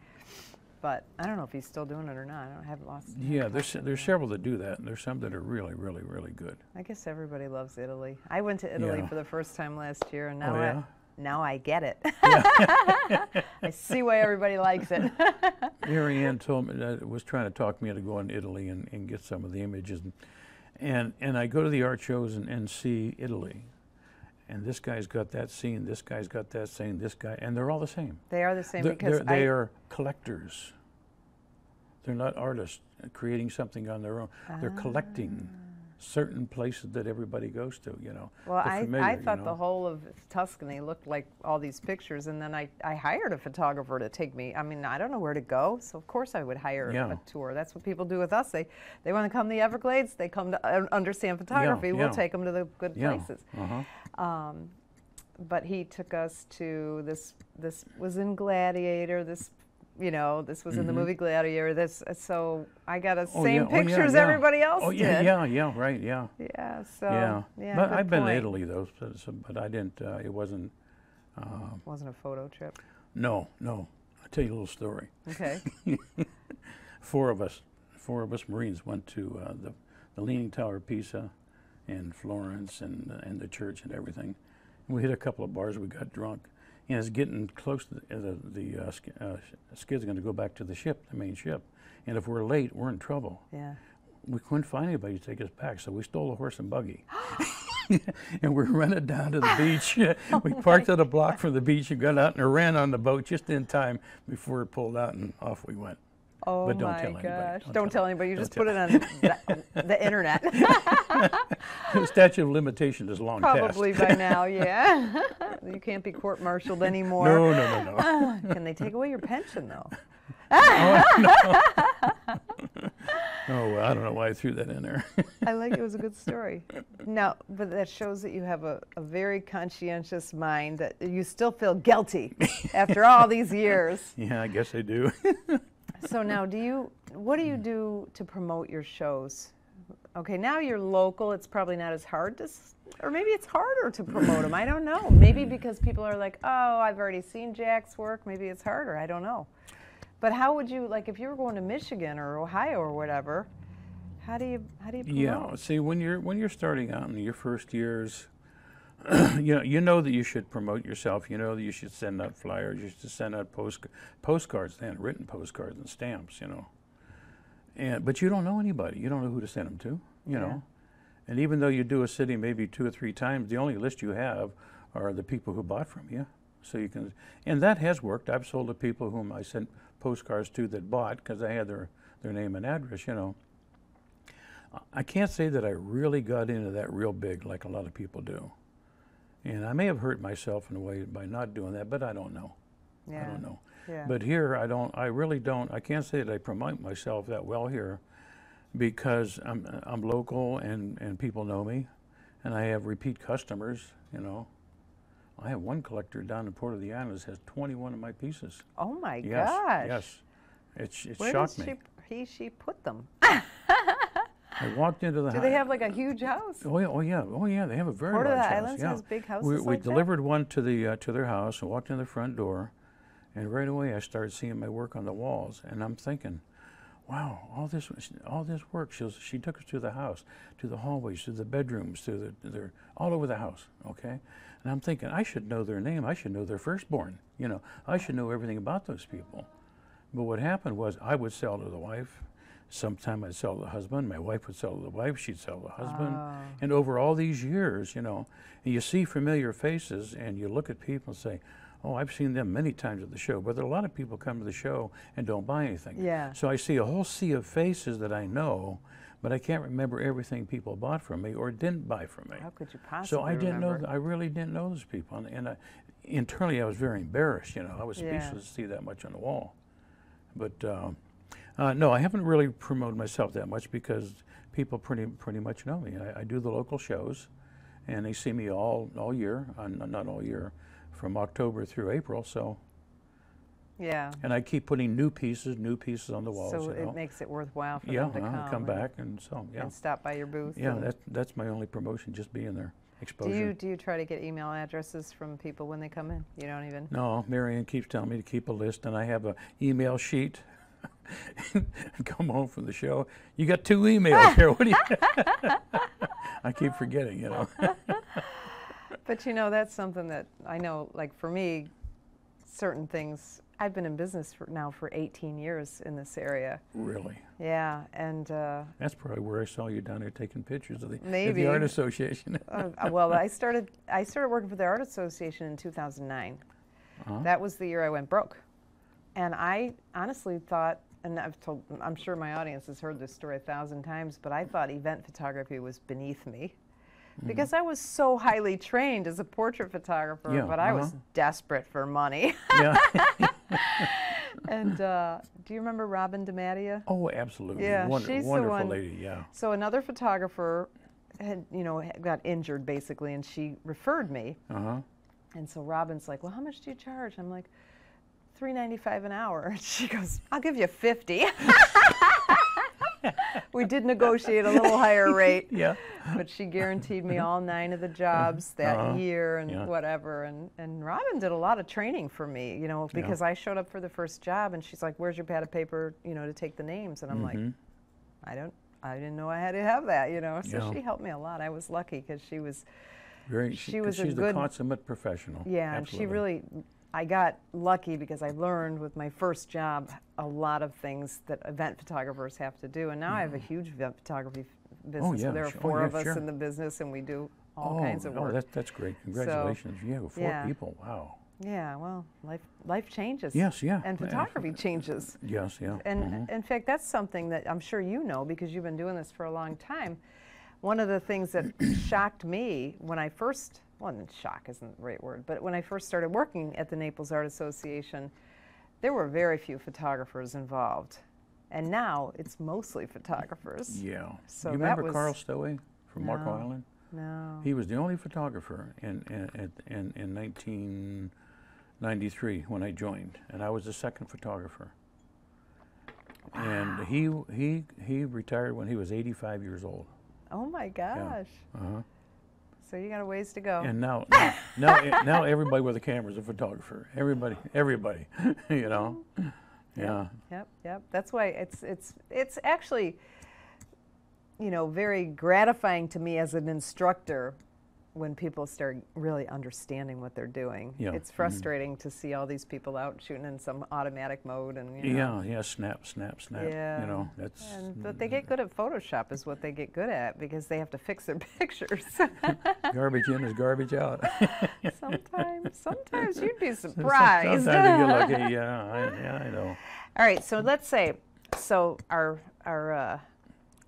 But I don't know if he's still doing it or not. I, don't, I haven't lost. yeah. There's there's several that do that, and there's some that are really, really, really good. I guess everybody loves Italy. I went to Italy Yeah. for the first time last year, and now Oh, yeah? I, now I get it. I see why everybody likes it. Mary Ann told me that was trying to talk me into going to Italy and, and get some of the images, and, and and I go to the art shows and, and see Italy, and this guy's got that scene, this guy's got that scene, this guy, and they're all the same. they are the same They're, because they're, they are collectors. They're not artists uh, creating something on their own. They're collecting certain places that everybody goes to. You know, Well, I, familiar, I you thought the whole of Tuscany looked like all these pictures, and then I, I hired a photographer to take me. I mean, I don't know where to go, so of course I would hire Yeah. a tour. That's what people do with us. They they want to come to the Everglades. They come to uh, understand photography. We'll yeah. take them to the good Yeah. places. Uh-huh. Um, but he took us to this. This was in Gladiator. This. You know, this was in the movie Gladiator. This, so I got the Mm-hmm. Oh, same yeah, oh, yeah, yeah. everybody else Oh did. yeah, yeah, yeah, right, yeah. Yeah, So yeah. yeah, but I've been to. Italy though, so, so- but I didn't. Uh, it wasn't. Wasn't a photo trip. No, no. I'll tell you a little story. Okay. Four of us, four of us Marines went to uh, the, the Leaning Tower of Pisa, and Florence, and and the church and everything. And we hit a couple of bars. We got drunk, and it's getting close to the the, the uh, sk- uh, skid's going to go back to the ship, the main ship. And if we're late, we're in trouble. Yeah. we couldn't find anybody to take us back, so we stole a horse and buggy. and we rented down to the beach. we parked at a block from the beach and got out and ran on the boat just in time before it pulled out, and off we went. Oh But don't my tell anybody. gosh. Don't Don't, tell- anybody. You just put it on the, the internet. the statute of limitation is long Probably by now, yeah. you can't be court martialed anymore. No, no, no, no. Can they take away your pension, though? oh, no. well, oh, I don't know why I threw that in there. I like it. It was a good story. Now, but that shows that you have a, a very conscientious mind, that you still feel guilty after all these years. yeah, I guess I do. So now, do you? What do you do to promote your shows? Okay, now you're local. It's probably not as hard to, or maybe it's harder to promote them. I don't know. Maybe because people are like, oh, I've already seen Jack's work. Maybe it's harder. I don't know. But how would you like if you were going to Michigan or Ohio or whatever? How do you how do you promote? Yeah. See, when you're when you're starting out in your first years, you know you know that you should promote yourself. You know that you should send out flyers. You should send out post postcards, then written postcards and stamps. You know. And but you don't know anybody. You don't know who to send them to. You Yeah. know. And even though you do a city maybe two or three times, the only list you have are the people who bought from you. So you can, and that has worked. I've sold to people whom I sent postcards to that bought because I had their, their name and address, you know. I can't say that I really got into that real big like a lot of people do. And I may have hurt myself in a way by not doing that, but I don't know. yeah. I don't know. Yeah. But here, I don't. I really don't. I can't say that I promote myself that well here, because I'm I'm local and and people know me, and I have repeat customers. You know, I have one collector down in Port of the Islands has 21 of my pieces. oh my Yes, gosh. yes, it's it Where shocked me. she he she put them? I walked into the Do house. they have like a huge house? Oh yeah, oh yeah, oh yeah. They have a very Port of large the house. Islands yeah. has big houses we, we like that? delivered one to the uh, to their house and walked in the front door, and right away I started seeing my work on the walls, and I'm thinking, wow, all this all this work. She was, she took us to the house, to the hallways, to the bedrooms, to the their all over the house. Okay, and I'm thinking I should know their name. I should know their firstborn. You know, I should know everything about those people. But what happened was I would sell to the wife. Sometime I'd sell the husband. My wife would sell the wife. She'd sell the husband. Oh. And over all these years, you know, and you see familiar faces and you look at people and say, oh, I've seen them many times at the show. But there are a lot of people come to the show and don't buy anything. Yeah. So I see a whole sea of faces that I know, but I can't remember everything people bought from me or didn't buy from me. How could you possibly So I didn't know. remember? th- I really didn't know those people, and, and I, internally I was very embarrassed. You know, I was Yeah. speechless to see that much on the wall. But uh, uh, no, I haven't really promoted myself that much because people pretty pretty much know me. I, I do the local shows, and they see me all all year. Uh, not all year, from October through April. So, yeah. and I keep putting new pieces, new pieces on the walls. So it know. makes it worthwhile for yeah, them to uh, come, come and, back, and so yeah, and stop by your booth. yeah. That's that's my only promotion, just being there, exposure. do you do you try to get email addresses from people when they come in? You don't even. No, Marion keeps telling me to keep a list, and I have a email sheet. Come home from the show, you got two emails here. What do you? I keep forgetting, you know. But you know, that's something that I know, like for me, certain things, I've been in business for now for 18 years in this area. really, Yeah, and uh, that's probably where I saw you down there taking pictures of the, of Maybe. the art association. uh, well, I started I started working for the Art Association in 2009. Uh-huh. That was the year I went broke, and I honestly thought, and I've told, I'm sure my audience has heard this story a thousand times, but I thought event photography was beneath me. Mm-hmm. Because I was so highly trained as a portrait photographer, Yeah, but I was uh-huh. desperate for money. yeah. and uh, do you remember Robin DiMattia? Oh, absolutely. Yeah, Wonder, she's the wonderful one- lady. Yeah. So another photographer had, you know, got injured basically, and she referred me. Uh huh. And so Robin's like, "Well, how much do you charge?" I'm like, 3.95 an hour. And she goes, "I'll give you 50." we did negotiate a little higher rate, Yeah. but she guaranteed me all nine of the jobs that Uh-huh. year and Yeah. whatever. And and Robin did a lot of training for me, you know, because I showed up for the first job, and she's like, "Where's your pad of paper, you know, to take the names?" And I'm like, Mhm. I don't, I didn't know I had to have that, you know. So Yeah. she helped me a lot. I was lucky because she was, Very. she 'cause was a she's good- the consummate professional. yeah, and she really, I got lucky because I learned with my first job a lot of things that event photographers have to do. And now I have a huge event photography business. so yeah, there are sure. Oh, four yeah, of us sure. in the business, and we do all oh, kinds of oh, work. that, that's great. Congratulations. yeah, four yeah. people. Wow. yeah, well, life life changes. Yes. Yeah. And photography changes. Yes. Yeah. And mhm. in fact, that's something that I'm sure you know because you've been doing this for a long time. One of the things that shocked me when I first, well, shock isn't the right word, but when I first started working at the Naples Art Association, there were very few photographers involved. And now it's mostly photographers. Yeah. So you remember Carl Stowey from Marco Island? No. He was the only photographer in in, in, in 1993 when I joined, and I was the second photographer. And he he he retired when he was 85 years old. Oh my gosh. Yeah. Uh-huh. So you got a ways to go. And now now now, now everybody with a camera is a photographer. Everybody everybody, you know. Yeah. Yep, yep. That's why it's it's it's actually, you know, very gratifying to me as an instructor when people start really understanding what they're doing. Yeah. It's Mhm. frustrating to see all these people out shooting in some automatic mode and you know, Yeah, yeah, snap, snap, snap. Yeah. You know, that's. And but they get good at Photoshop is what they get good at because they have to fix their pictures. garbage in is garbage out. sometimes, sometimes you'd be surprised. Sometimes you get lucky. Yeah, I, yeah, I know. All right, so let's say, so our our uh,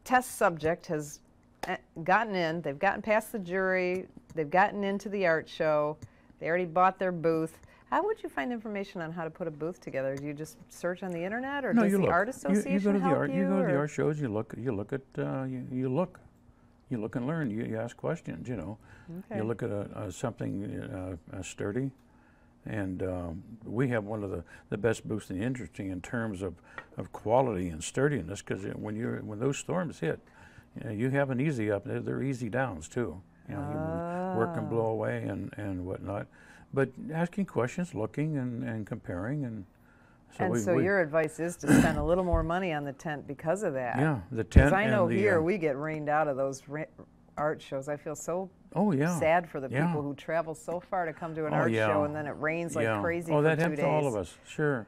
test subject has uh, gotten in. They've gotten past the jury. They've gotten into the art show. They already bought their booth. How would you find information on how to put a booth together? Do you just search on the internet, or no, does you the look. art You- association you, go to the help art. you? You go to the art shows. You look. You look at. Uh, you, you look. You look and learn. You, you ask questions. You know. Okay. You look at a, a something uh, sturdy, and um, we have one of the, the best booths in the industry in terms of, of quality and sturdiness. Because when you when those storms hit, you, know, you have an easy up. They're, they're easy downs too. You know, you work Ah. blow away and, and whatnot. But asking questions, looking and, and comparing, and so and we, so we- your advice is to spend a little more money on the tent because of that. yeah the tent. Because I know and the, here uh, we get rained out of those ra- art shows. I feel so oh yeah sad for the yeah. people who travel so far to come to an Oh, art yeah. show and then it rains like yeah. crazy Oh, for that two happens days. to all of us. Sure.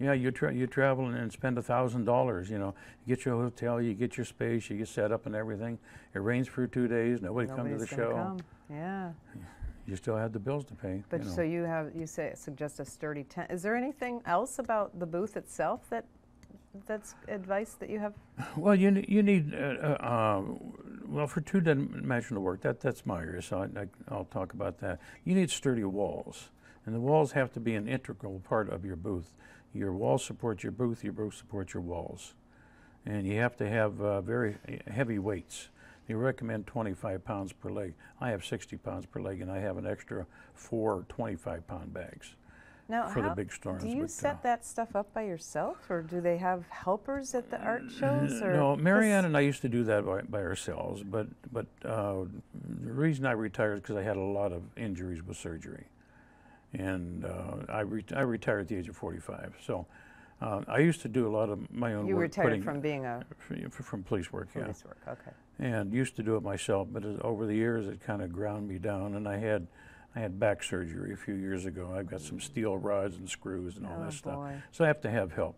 Yeah, you tra- you travel and spend a thousand dollars. You know, you get your hotel, you get your space, you get set up and everything. It rains for two days. Nobody come to the show. Come. Yeah, You still have the bills to pay. but you know. so you have you say suggest a sturdy tent. Is there anything else about the booth itself that that's advice that you have? Well, you you need uh, uh, uh, well for two dimensional work. That that's my area, so I, I, I'll talk about that. You need sturdy walls, and the walls have to be an integral part of your booth. Your walls support your booth. Your booth supports your walls, and you have to have uh, very heavy weights. They recommend 25 pounds per leg. I have 60 pounds per leg, and I have an extra four 25 pound bags Now, for the big storms. do you but, set uh, that stuff up by yourself, or do they have helpers at the art shows? Or No, Marianne and I used to do that by, by ourselves, but but uh, the reason I retired is because I had a lot of injuries with surgery, and uh, I re- I retired at the age of 45. So uh, I used to do a lot of my own you work. retired putting- from being a from police work, yeah, police work. Okay. And used to do it myself. But as, over the years, it kind of ground me down, and I had I had back surgery a few years ago. I've got some steel rods and screws and all oh that stuff. boy. So I have to have help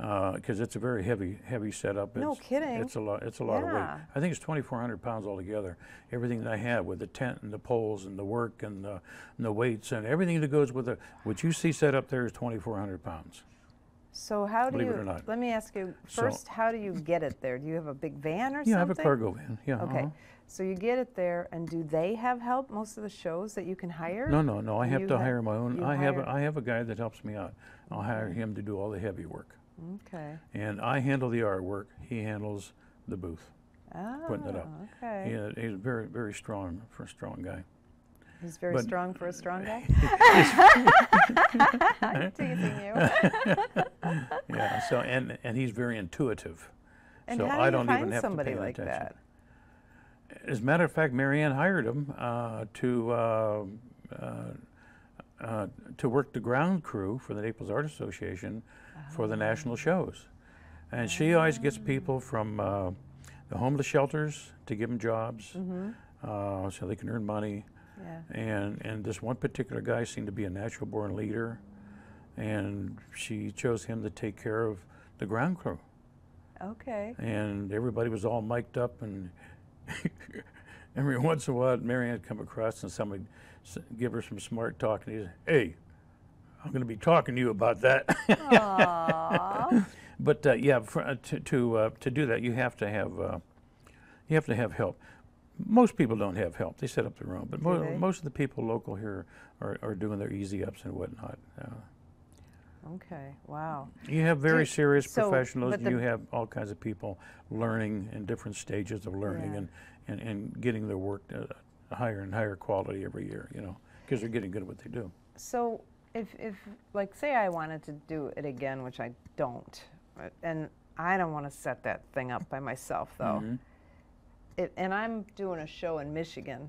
uh, because it's a very heavy, heavy setup. No it's, kidding. It's a lot. It's a lot of weight. I think it's 2,400 pounds altogether. Everything that I have with the tent and the poles and the work and the, and the weights and everything that goes with it. What you see set up there is 2,400 pounds. So how do Believe you? it or not. Let me ask you So- first. how do you get it there? Do you have a big van or Yeah, I have a cargo van. Yeah. Okay. uh-huh. So you get it there, and do they have help? Most of the shows that you can hire. No, no, no. I have You to ha- hire my own. I have a, I have a guy that helps me out. I'll hire him to do all the heavy work, Okay. and I handle the artwork. He handles the booth. Ah, Putting it up. Okay. He, uh, he's very, very strong for a strong guy. He's very but- strong for a strong guy. I'm teasing you. Yeah. So and and he's very intuitive. And so how do I you don't find even have somebody to pay like attention. that? As a matter of fact, Marianne hired him uh, to uh, uh, uh, to work the ground crew for the Naples Art Association for the national shows, and she always gets people from uh, the homeless shelters to give them jobs, Mm-hmm. uh, so they can earn money. Yeah. And and this one particular guy seemed to be a natural born leader, and she chose him to take care of the ground crew. Okay. and everybody was all mic'd up and every once in a while Marianne would come across and somebody give her some smart talk and he said, hey I'm going to be talking to you about that Aww. but uh, yeah for, uh, to to, uh, to do that you have to have uh, you have to have help most people don't have help they set up their own but mo- they? most of the people local here are, are doing their easy ups and whatnot uh, okay. Wow. You have very serious professionals, and you have all kinds of people learning in different stages of learning Yeah. and, and, and getting their work to higher and higher quality every year, you know, because they're getting good at what they do. So if, if like say I wanted to do it again, which I don't, uh, and I don't want to set that thing up by myself though. Mhm. It, and I'm doing a show in Michigan.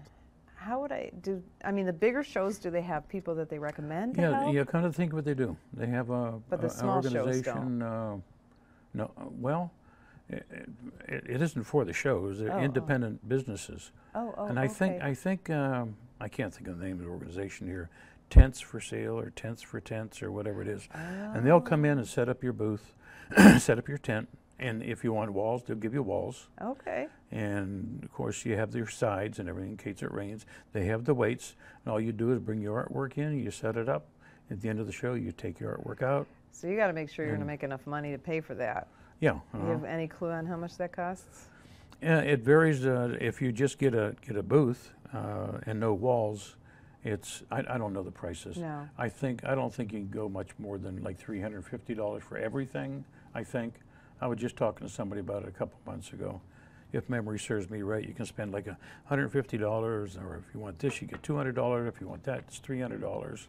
how would I do? I mean, the bigger shows, do they have people that they recommend Yeah, help? yeah, kind of think what they do. They have a, But the a- an small shows don't. organization. Uh, no, well, it, it, it isn't for the shows. They're Oh, oh. independent businesses. Oh, oh, and I think. I think um, I can't think of the name of the organization here. Tents for sale or tents for tents or whatever it is. oh. And they'll come in and set up your booth, set up your tent, and if you want walls, they'll give you walls. Okay. And of course, you have your sides and everything in case it rains. They have the weights, and all you do is bring your artwork in, you set it up. At the end of the show, you take your artwork out. So you got to make sure you're going to make enough money to pay for that. Yeah. Uh-huh. you have any clue on how much that costs? Yeah, it varies. Uh, if you just get a get a booth uh, and no walls, it's I, I don't know the prices. No. I think I don't think you can go much more than like three hundred fifty dollars for everything. I think I was just talking to somebody about it a couple months ago. If memory serves me right, you can spend like a hundred fifty dollars, or if you want this, you get two hundred dollars. If you want that, it's three hundred dollars.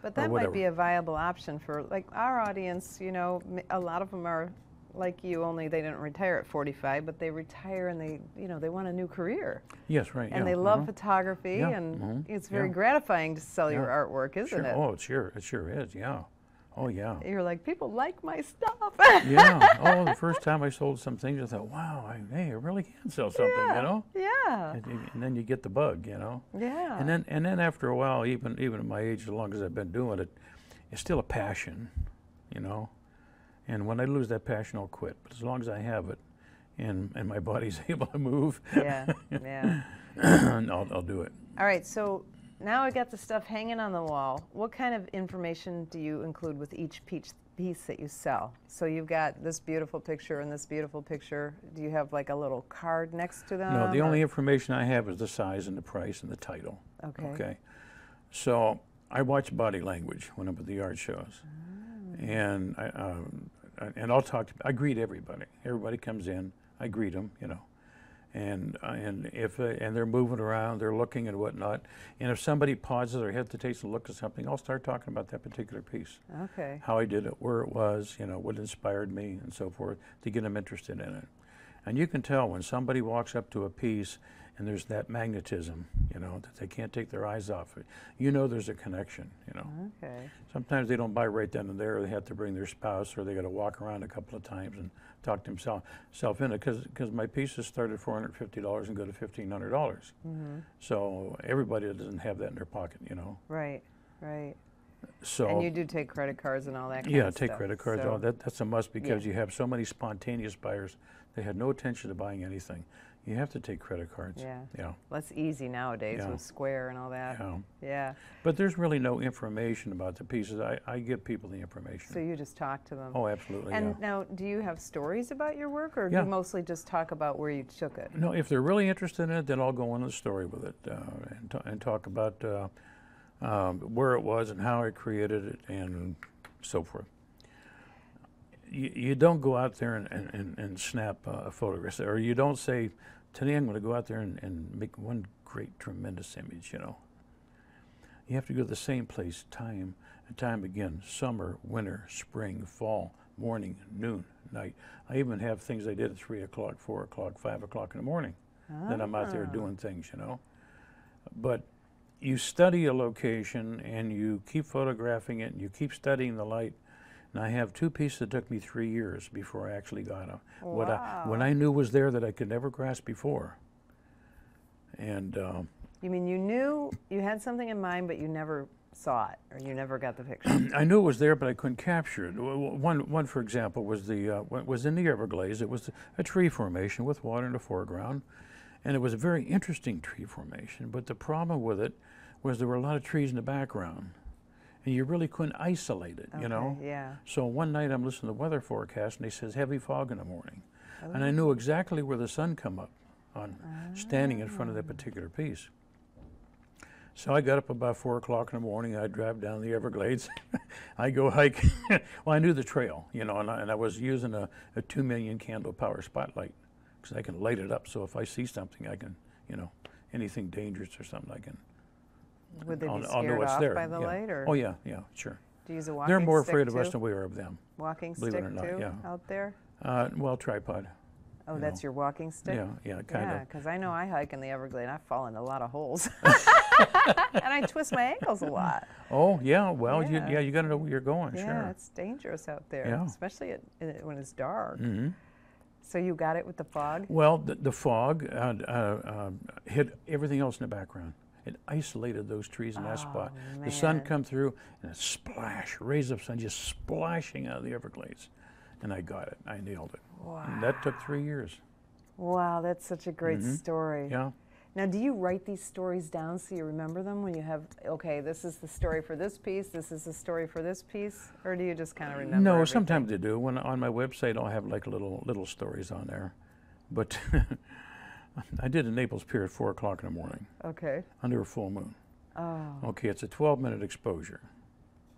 But that might be a viable option for like our audience. You know, a lot of them are like you. Only they didn't retire at 45, but they retire and they, you know, they want a new career Yes, right. and yeah, they love uh-huh. photography, Yeah, and mhm, it's very yeah. gratifying to sell your artwork, isn't Sure. it? Oh, it sure, it sure is. Yeah. Oh, yeah. You're like, people like my stuff. yeah. Oh, the first time I sold some things, I thought, wow, I, hey, I really can sell something, yeah. you know. Yeah. And, and then you get the bug, you know. Yeah. And then and then after a while, even even at my age, as long as I've been doing it, it's still a passion, you know. And when I lose that passion, I'll quit. But as long as I have it, and and my body's able to move, yeah. Yeah. I'll, I'll do it. All right. So now I got the stuff hanging on the wall. What kind of information do you include with each piece piece that you sell? So you've got this beautiful picture and this beautiful picture. Do you have like a little card next to them? No, the or- only information I have is the size and the price and the title. Okay. Okay. So I watch body language when I'm at the art shows, and I um, and I'll talk to. I greet everybody. Everybody comes in. I greet them. You know. And, uh, and if they, and they're moving around, they're looking and whatnot. And if somebody pauses or hesitates to look at something, I'll start talking about that particular piece, Okay. how I did it, where it was, you know, what inspired me, and so forth, to get them interested in it. And you can tell when somebody walks up to a piece and there's that magnetism, you know, that they can't take their eyes off it. You know there's a connection, you know. Okay. Sometimes they don't buy right then and there. They have to bring their spouse or they got to walk around a couple of times and talk to themselves self into it because my pieces start at $450 and go to 1,500. dollars Mm-hmm. So everybody doesn't have that in their pocket, you know. Right. Right. So and you do take credit cards and all that. Kind yeah, take stuff, credit cards. so- all that that's a must because Yeah. you have so many spontaneous buyers. They had no intention of buying anything. You have to take credit cards. Yeah. Yeah. That's easy nowadays Yeah. with Square and all that. Yeah. Yeah. But there's really no information about the pieces. I, I give people the information. So you just talk to them. oh, absolutely. and yeah. now, do you have stories about your work, or do you mostly just talk about where you took it? No, if they're really interested in it, then I'll go into the story with it uh, and, and talk about uh, um, where it was and how I created it and so forth. You, you don't go out there and, and, and, snap a photograph, or you don't say, today I'm going to go out there and, and make one great, tremendous image, you know. You have to go to the same place time and time again summer, winter, spring, fall, morning, noon, night. I even have things I did at 3 o'clock, 4 o'clock, 5 o'clock in the morning. Then I'm out there Ah. doing things, you know. But you study a location and you keep photographing it and you keep studying the light. And I have two pieces that took me three years before I actually got them. What I, when Wow. I knew was there that I could never grasp before. And um, You mean you knew you had something in mind, but you never saw it, or you never got the picture? I knew it was there, but I couldn't capture it. One, one for example, was the uh, was in the Everglades. It was a tree formation with water in the foreground, and it was a very interesting tree formation. But the problem with it was there were a lot of trees in the background, and you really couldn't isolate it. You know. Yeah. So one night I'm listening to the weather forecast, and he says heavy fog in the morning, oh. and I knew exactly where the sun come up on ah. standing in front of that particular piece. So I got up about four o'clock in the morning. I drive down the Everglades. I go hike. well, I knew the trail, you know, and I, and I was using a, a two million candle power spotlight because I can light it up. So if I see something, I can, you know, anything dangerous or something, I can. Would they be scared what's off there. by the yeah. light, or Oh yeah, yeah, sure. do you use a walking They're more afraid of too? us than we are of them. Walking stick or not, too yeah. out there. Uh, well, tripod. Oh, you that's know. your walking stick? Yeah, yeah, kind of. Yeah, because I know I hike in the Everglades. I fall into a lot of holes. and I twist my ankles a lot. Oh, yeah. Well, you, Yeah. yeah, you got to know where you're going. Yeah, sure. it's dangerous out there, Yeah. especially at, uh, when it's dark. Mm -hmm. So you got it with the fog? Well, the, the fog uh, uh, uh, hid everything else in the background. It isolated those trees in that spot. Oh, The sun come through and a splash, rays of sun just splashing out of the Everglades. And I got it. I nailed it. And that took three years. Wow, that's such a great Mhm. story. Yeah. Now, do you write these stories down so you remember them when you have, okay, this is the story for this piece, this is the story for this piece? Or do you just kind of remember? no, everything? sometimes they do. When on my website, I'll have like little little stories on there. But I did a Naples Pier at four o'clock in the morning Okay. under a full moon. Oh, Okay, it's a 12 minute exposure.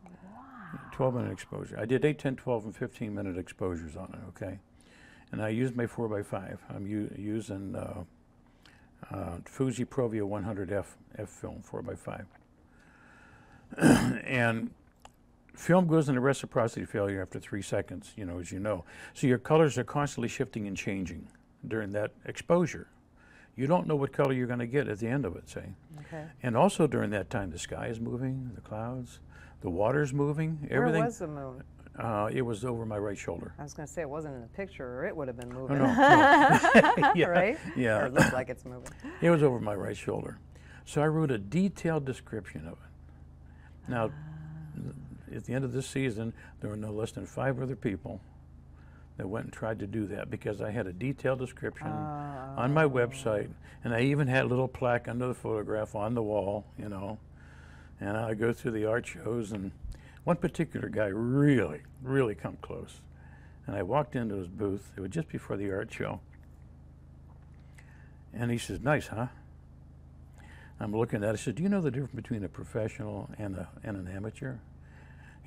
Wow. 12 minute exposure. I did 8, 10, 12, and 15 minute exposures on it, okay? And I used my 4x5. I'm u- using uh, uh, Fuji Provia 100F F film 4x5. and film goes into reciprocity failure after three seconds, you know, as you know. So your colors are constantly shifting and changing during that exposure. You don't know what color you're going to get at the end of it, say. okay. And also during that time, the sky is moving, the clouds, the water's moving, everything. Where was the moon? uh, it was over my right shoulder. I was going to say it wasn't in the picture, or it would have been Oh, moving. no, no. yeah, right? yeah. Or it looked like it's moving. It was over my right shoulder. So I wrote a detailed description of it. Now, at the end of this season, there were no less than five other people that went and tried to do that because I had a detailed description ah. on my website, and I even had a little plaque under the photograph on the wall, you know. And I go through the art shows, and one particular guy really, really come close. And I walked into his booth. It was just before the art show. And he says, "Nice, huh?" I'm looking at it. I said, "Do you know the difference between a professional and a and an amateur?"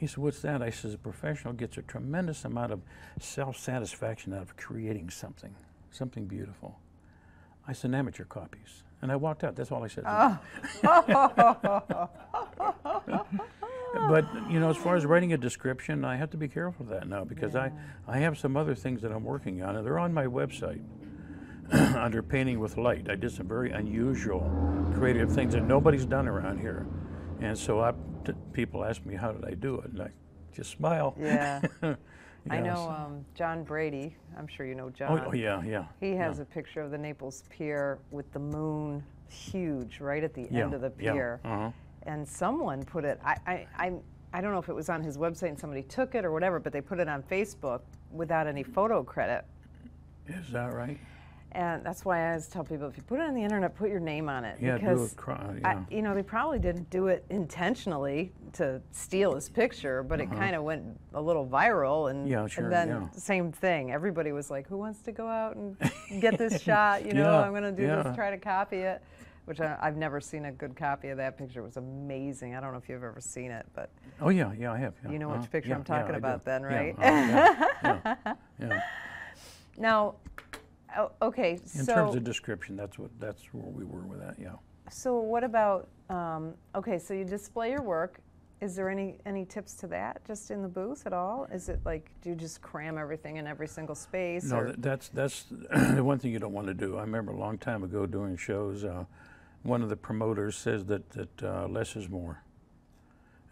He said, "What's that?" I says, "A professional gets a tremendous amount of self-satisfaction out of creating something, something beautiful." I said, "Amateur copies," and I walked out. That's all I said. but you know, as far as writing a description, I have to be careful of that now because I I have some other things that I'm working on, and they're on my website under painting with light. I did some very unusual creative things that nobody's done around here, and so I, people ask me how did I do it, and I just smile. Yeah. I know um, John Brady. I'm sure you know John. Oh, oh yeah, yeah. He has a picture of the Naples Pier with the moon huge right at the yeah, end of the yeah, pier. uh-huh. And someone put it, I, I, I, I don't know if it was on his website and somebody took it or whatever, but they put it on Facebook without any photo credit. Is that right? And that's why I always tell people if you put it on the internet, put your name on it. Yeah, do because a cro- I, yeah. you know, they probably didn't do it intentionally to steal his picture, but it kind of went a little viral. And, Uh-huh. Yeah, sure, and then yeah. same thing. Everybody was like, "Who wants to go out and get this shot? You know, Yeah, I'm going to do this. Try to copy it." Which I, I've never seen a good copy of that picture. It was amazing. I don't know if you've ever seen it, but Oh yeah, yeah, I have. You know which uh-huh. picture I'm talking I do. about then, right? uh-huh, yeah, yeah, yeah. now, oh, okay. In so terms of description, that's what that's where we were with that. Yeah. So what about, um, okay, so you display your work. Is there any, any tips to that just in the booth at all? Is it like, do you just cram everything in every single space? No, or- that, that's that's the one thing you don't want to do. I remember a long time ago doing shows. Uh, one of the promoters says that that uh, less is more,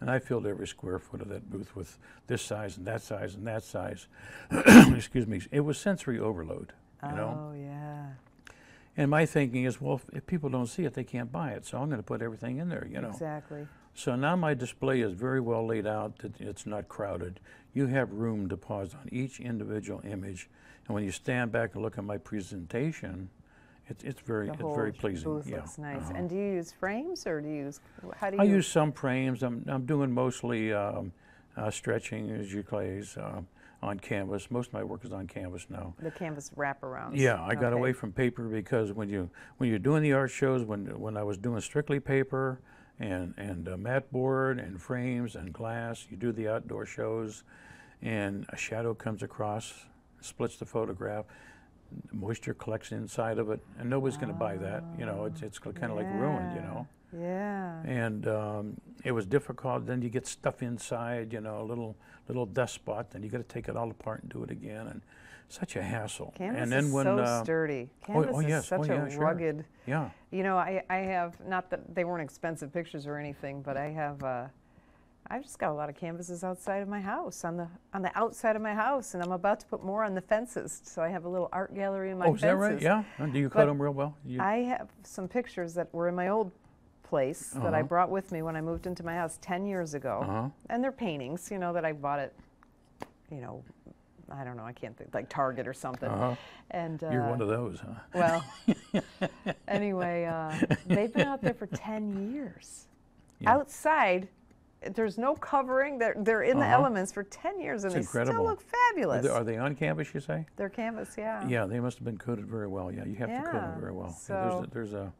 and I filled every square foot of that booth with this size and that size and that size. Excuse me. It was sensory overload. You know. Oh, yeah. And my thinking is, well, if, if people don't see it, they can't buy it. So I'm going to put everything in there. You know. Exactly. So now my display is very well laid out, that it's not crowded. You have room to pause on each individual image. And when you stand back and look at my presentation, it's, it's very, The it's very pleasing. booth yeah. looks nice. uh-huh. And do you use frames or do you use, how do you? I use some frames. I'm, I'm doing mostly um, uh, stretching, giclées, uh, on canvas. Most of my work is on canvas now. The canvas wraparounds. Yeah, I got Okay. away from paper because when you when you're doing the art shows, when when I was doing strictly paper and and uh, mat board and frames and glass, you do the outdoor shows, and a shadow comes across, splits the photograph. moisture collects inside of it, and nobody's going to buy that. You know, it's it's kind of like ruined. You know, Yeah. and um, it was difficult. Then you get stuff inside. You know, a little little dust spot. Then you got to take it all apart and do it again, and such a hassle. Canvas and then is when so uh, sturdy. oh, Canvas oh, is yes, such oh, a yeah, sure. rugged. yeah, You know, I, I have not that they weren't expensive pictures or anything, but I have uh, I've just got a lot of canvases outside of my house on the on the outside of my house, and I'm about to put more on the fences. So I have a little art gallery in my oh, is fences. that right? Yeah. And do you But cut them real well? You, I have some pictures that were in my old place that I Uh-huh. brought with me when I moved into my house 10 years ago. Uh-huh. And they're paintings, you know, that I bought at, you know, I don't know, I can't think, like Target or something. uh-huh. And uh, You're one of those, huh? well, anyway, uh, they've been out there for 10 years. Yeah. Outside, there's no covering. They're, they're in the Uh-huh. elements for 10 years and It's they still incredible. look Are fabulous. they, are they on canvas? You say? they're canvas, yeah. Yeah, they must have been coated very well. Yeah, you have to coat them very well. Yeah, so- there's a, there's a,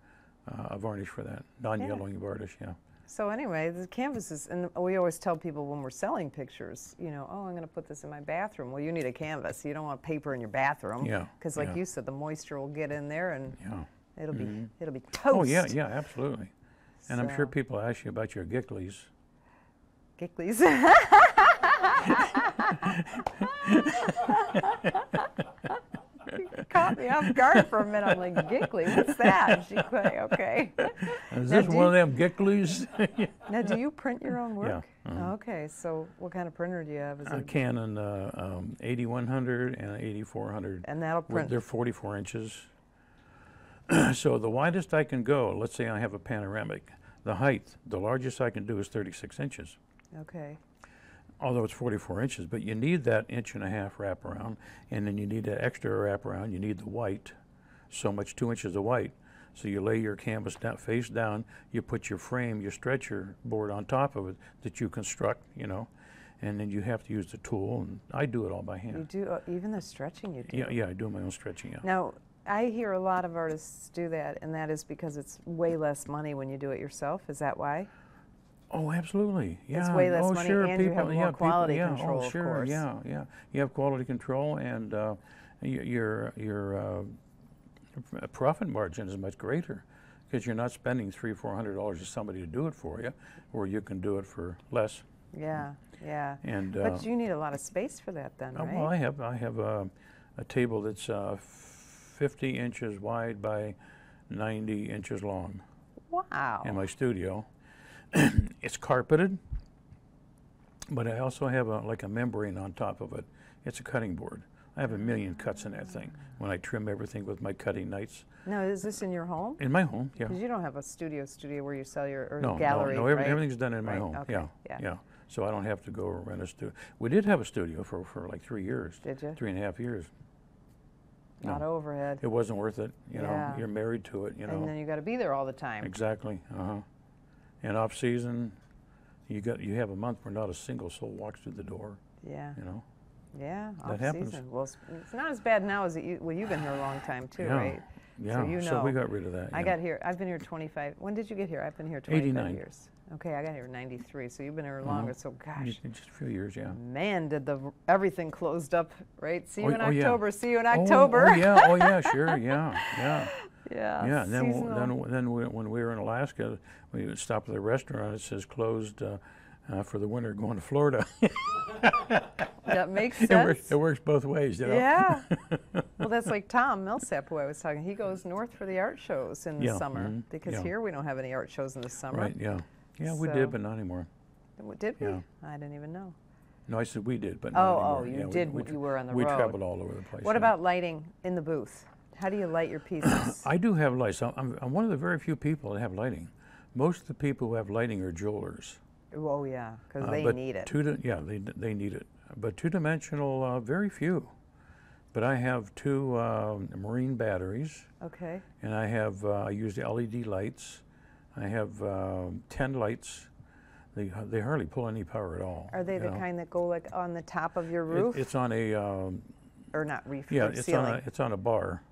uh, a varnish for that, non-yellowing varnish. Yeah. So anyway, the canvases, and we always tell people when we're selling pictures, you know, oh, I'm going to put this in my bathroom. Well, you need a canvas. You don't want paper in your bathroom. Yeah, Because, like yeah. you said, the moisture will get in there and Yeah. it'll be it'll be toast. Oh yeah, yeah, absolutely. And I'm sure people ask you about your gicklies. Gicklies. Caught me off guard for a minute. I'm like, Gickly, what's that? She quit. Okay. Is Now, this one of them gicklies? Now, do you print your own work? uh-huh. Okay. So, what kind of printer do you have? Is a Canon uh, um, 8100 and 8400. and that'll print. They're 44 inches. so the widest I can go, let's say I have a panoramic, the height, the largest I can do is 36 inches. Okay. Although it's 44 inches, but you need that inch and a half wraparound, and then you need that extra wraparound. You need the white, so much, two inches of white. So you lay your canvas down, face down. You put your frame, your stretcher board on top of it that you construct, you know, and then you have to use the tool. And I do it all by hand. You do uh, even the stretching you do. Yeah, yeah, I do my own stretching. Yeah. Now, I hear a lot of artists do that, and that is because it's way less money when you do it yourself. Is that why? Oh, absolutely. Yeah. way less oh, money sure. and you have more yeah, people- yeah, control, Oh, of sure. course. Yeah, yeah. You have quality control, and uh, your your uh, profit margin is much greater because you're not spending three, four hundred dollars to somebody to do it for you, or you can do it for less. Yeah, yeah. And uh, But you need a lot of space for that, then, uh, right? well, I have I have a, a table that's uh, 50 inches wide by 90 inches long wow. in my studio. it's carpeted, but I also have a, like a membrane on top of it. It's a cutting board. I have a million cuts in that thing when I trim everything with my cutting knives Now, is this in your home? in my home. Yeah. Because you don't have a studio studio where you sell your or No, gallery, no, no. every- right? Everything's done in my Right, home. okay, Yeah, yeah. yeah. So I don't have to go rent a studio. We did have a studio for, for like three years, Did you? three and a half years. Not of overhead. It wasn't worth it. You know, Yeah. you're married to it. You know. and then you got to be there all the time. Exactly. Uh huh. And off season, you got you have a month where not a single soul walks through the door. Yeah, You know. yeah. That off happens. season. Well, it's, not as bad now as it. u- Well, you've been here a long time too, Yeah. right? Yeah. you So we got rid of that. I yeah. got here. I've been here 25. When did you get here? I've been here 25 89. years. Okay, I got here 93. So you've been here Uh-huh. longer. So gosh, just, a few years. Yeah. man, did the everything closed up, right? See you Oh, in oh, yeah. October. See you in Oh, October. Oh, yeah. Oh yeah. Sure. Yeah. Yeah. Yeah. Yeah. And then seasonal. then then we, when we were in Alaska, we stopped at a restaurant. It says closed. Uh, uh, for the winter, going to Florida. that makes it, sense. works, it works both ways, you know. Yeah. well, that's like Tom Millsap, who I was talking. He goes north for the art shows in the Yeah, summer mhm, because yeah. here we don't have any art shows in the summer. Right. Yeah. Yeah, we did, but not anymore. Did we? Yeah. I didn't even know. No, I said we did, but Oh, oh, you Yeah, did. We, when you were on the we road. traveled all over the place. What yeah. about lighting in the booth? How do you light your pieces? I do have lights. I'm, I'm, one of the very few people that have lighting. Most of the people who have lighting are jewelers. oh yeah, because Uh, they but need it. Two yeah, they, they need it. But two dimensional, uh, very few. But I have two um marine batteries, Okay. and I have uh, I use the LED lights. I have um 10 lights. They, they hardly pull any power at all. Are they the know. kind that go like on the top of your It- roof, it's on a um, or not roof? Yeah, it's ceiling. on a, it's on a bar.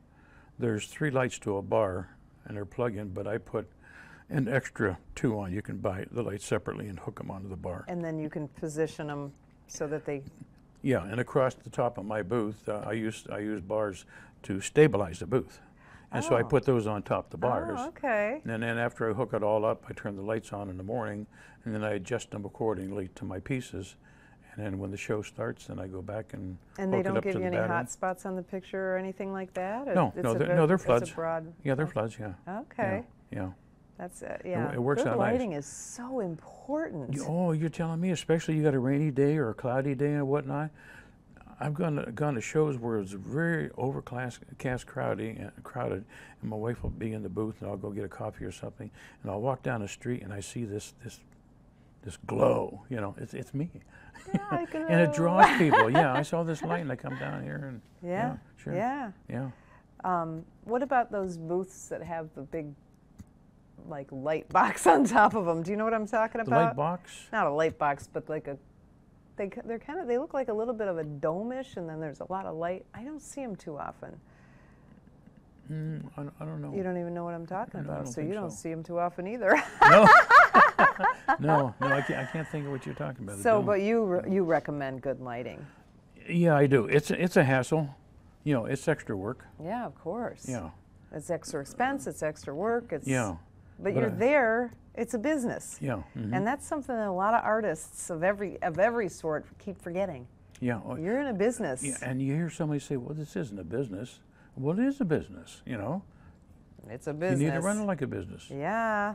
There's three lights to a bar, and they're plug-in. But I put an extra two on. You can buy the lights separately and hook them onto the bar. and then you can position them so that they Yeah, and across the top of my booth, uh, I use I use bars to stabilize the booth, and so I Oh. put those on top of the bars. Oh, okay. And then after I hook it all up, I turn the lights on in the morning, and then I adjust them accordingly to my pieces. And then when the show starts, then I go back and, And they don't give you the any battery. hot spots on the picture or anything like that? No, it's no, they're- no, they're it's a floods. broad- Yeah, they're floods. Yeah. Okay. Yeah. That's it. Yeah. it works Good out nice. lighting is so important. You- Oh, you're telling me, especially you got a rainy day or a cloudy day and whatnot. I've gone to, gone to shows where it's very overcast, cast crowded, uh, crowded, and my wife will be in the booth, and I'll go get a coffee or something, and I'll walk down the street, and I see this this this glow. You know, it's it's me, Yeah, and it draws people. Yeah, I saw this light, and I come down here, and Yeah. sure, Yeah. yeah. Um, what about those booths that have the big, like light box on top of them? Do you know what I'm talking The about? light box. Not a light box, but like a. they they're kind of they look like a little bit of a domish, and then there's a lot of light. I don't see them too often. Mm, I, don't- I don't know. You don't even know what I'm talking about, so you don't so. see them too often either. no, no, no. I can't, I can't think of what you're talking about. so, but you re- you recommend good lighting? Yeah, I do. It's a- it's a hassle. You know, it's extra work. Yeah, of course. Yeah, It's extra expense. It's extra work. It's yeah, But, But you're I- there. It's a business. yeah, mhm, And that's something that a lot of artists of every of every sort keep forgetting. yeah. oh, You're in a business. yeah. And you hear somebody say, "Well, this isn't a business." Well, it is a business. You know, It's a business. you need to run it like a business. Yeah.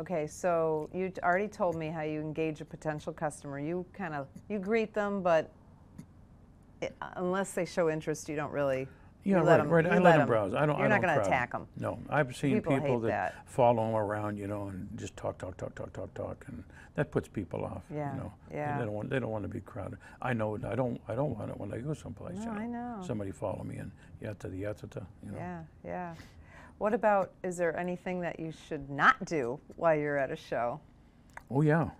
Okay, so you already told me how you engage a potential customer. You kind of you greet them, but it, unless they show interest, you don't really. Yeah, you let right, 'em- right. I let let them 'em- browse. I don't. You're I not don't gonna attack them. No, I've seen People people, hate that. follow them around, you know, and just talk, talk, talk, talk, talk, talk, and that puts people off. Yeah, You know, They- yeah. They don't want. They don't want to be crowded. I know. I don't. I don't want it when I go someplace. No, you know. I know. Somebody follow me and yata the yatata. You know. Yeah, yeah. What about? Is there anything that you should not do while you're at a show? Oh yeah.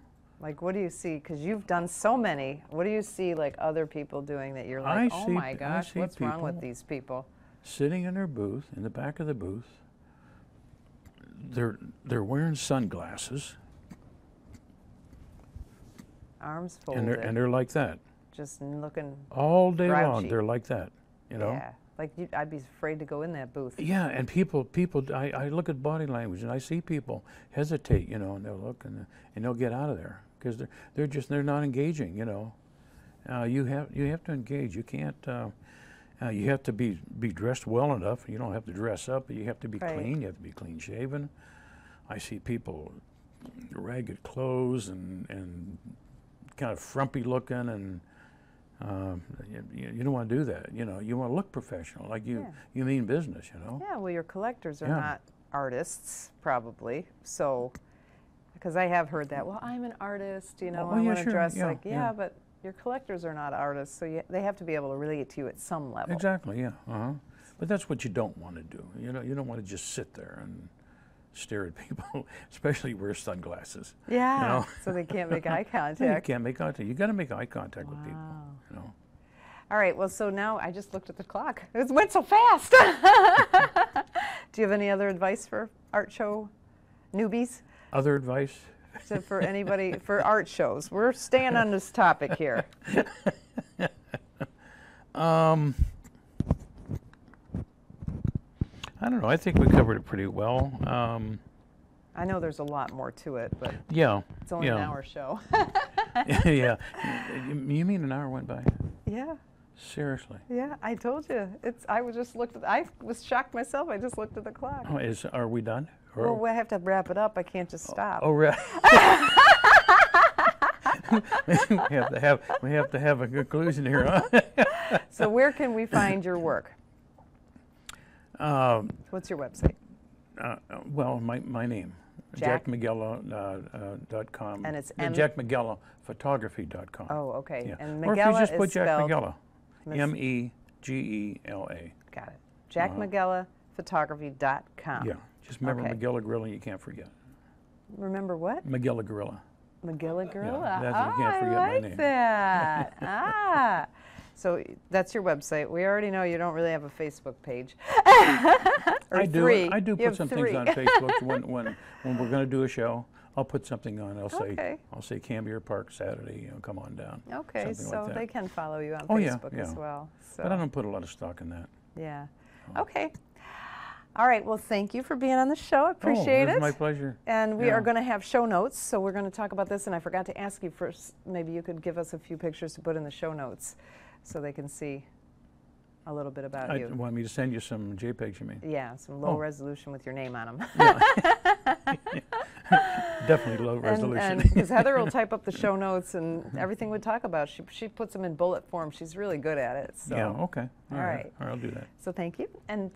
Like, what do you see? Because you've done so many. What do you see, like other people doing that you're like, I oh see my gosh, what's wrong with these people? sitting in their booth, in the back of the booth. They're they're wearing sunglasses, Arms and folded, they're and they're like that just looking. all day long. They're like that, you know. Yeah, like you, I'd be afraid to go in that booth. Yeah, and people, people, I, I look at body language and I see people hesitate, you know, and they'll look and, and they'll get out of there because they're, they're just, they're not engaging, you know. Uh, you have, you have to engage. You can't, uh, uh, you have to be, be dressed well enough. You don't have to dress up, but you have to be Right. clean. You have to be clean shaven. I see people ragged clothes and, and kind of frumpy looking and, um, you, you don't want to do that. You know, you want to look professional, like you, Yeah. you mean business. You know. Yeah, well, your collectors are Yeah. not artists, probably. So, because I have heard that. Well, I'm an artist, you know, Oh, I yeah, want to sure, dress yeah, like. Yeah, yeah. but your collectors are not artists, so you, they have to be able to relate to you at some level. Exactly. Yeah. Uh-huh. But that's what you don't want to do. You know, you don't want to just sit there and stare at people, especially wear sunglasses. Yeah, know? so they can't make eye contact. You can't make eye contact. You got to make eye contact with people. Wow. You know. All right, well, so now I just looked at the clock. It went so fast. Do you have any other advice for art show newbies? Other advice? So for anybody for art shows, we're staying on this topic here. Um, I don't know. I think we covered it pretty well. Um, I know there's a lot more to it, but yeah. it's only yeah. an hour show. yeah. You, mean an hour went by? yeah, Seriously? yeah, I told you. It's. I was just looked at. I was shocked myself. I just looked at the clock. Oh, is are we done? Or- Well, we have to wrap it up. I can't just stop. Oh, right. we have to have we have to have a conclusion here, huh? So where can we find your work? Um, What's your website? uh, uh, well, my my name, Jack? jackmegela uh, uh, dot com. And it's M- jackmegelaphotography.com. Oh, okay. yeah. And or if you just is put Jack spelled. Megela, M E G E L A. Got it. JackMegelaPhotography.com. Yeah, just remember Okay. Megela Gorilla. You can't forget Remember what? Megela Gorilla. Magilla Gorilla. you oh, can't forget I my like name. that. ah. So that's your website. We already know you don't really have a Facebook page. Or I do. three. I do You put some three. things on Facebook when, when, when we're gonna do a show. I'll put something on. I'll say, Okay. I'll say Cambier Park Saturday, you know, come on down. Okay, something so like they can follow you on Oh, yeah, Facebook as well. So, But I don't put a lot of stock in that. yeah. Oh. Okay. All right. Well, thank you for being on the show. I oh, appreciate oh, it my pleasure. And we Yeah. are going to have show notes, so we're going to talk about this. And I forgot to ask you first, maybe you could give us a few pictures to put in the show notes so they can see a little bit about I you. want me to send you some JPEGs, you mean? Yeah, some low Oh. resolution with your name on them. Definitely low resolution. And because Heather will type up the show notes and everything we talk about, she, she puts them in bullet form. She's really good at it. So. yeah, okay. All All right. right. All right, I'll do that. So thank you, and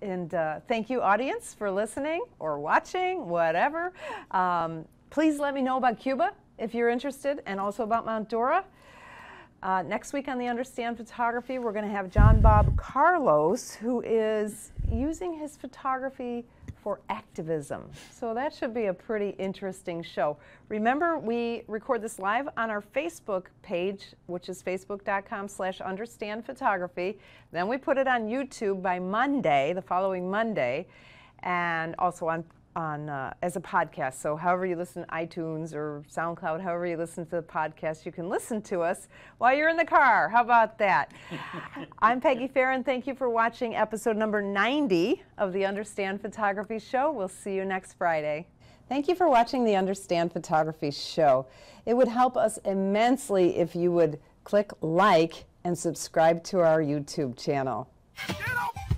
and uh, thank you, audience, for listening or watching, whatever. Um, please let me know about Cuba if you're interested, and also about Mount Dora. Uh, next week on the Understand Photography, we're going to have John Bob Carlos, who is using his photography for activism. So that should be a pretty interesting show. Remember, we record this live on our Facebook page, which is facebook.com slash understand photography. Then we put it on YouTube by Monday, the following Monday, and also on on uh, as a podcast. So however you listen to iTunes or SoundCloud, however you listen to the podcast, you can listen to us while you're in the car. How about that? I'm Peggy Farren. Thank you for watching episode number 90 of the Understand Photography Show. We'll see you next Friday. Thank you for watching the Understand Photography Show. It would help us immensely if you would click like and subscribe to our YouTube channel. Get up!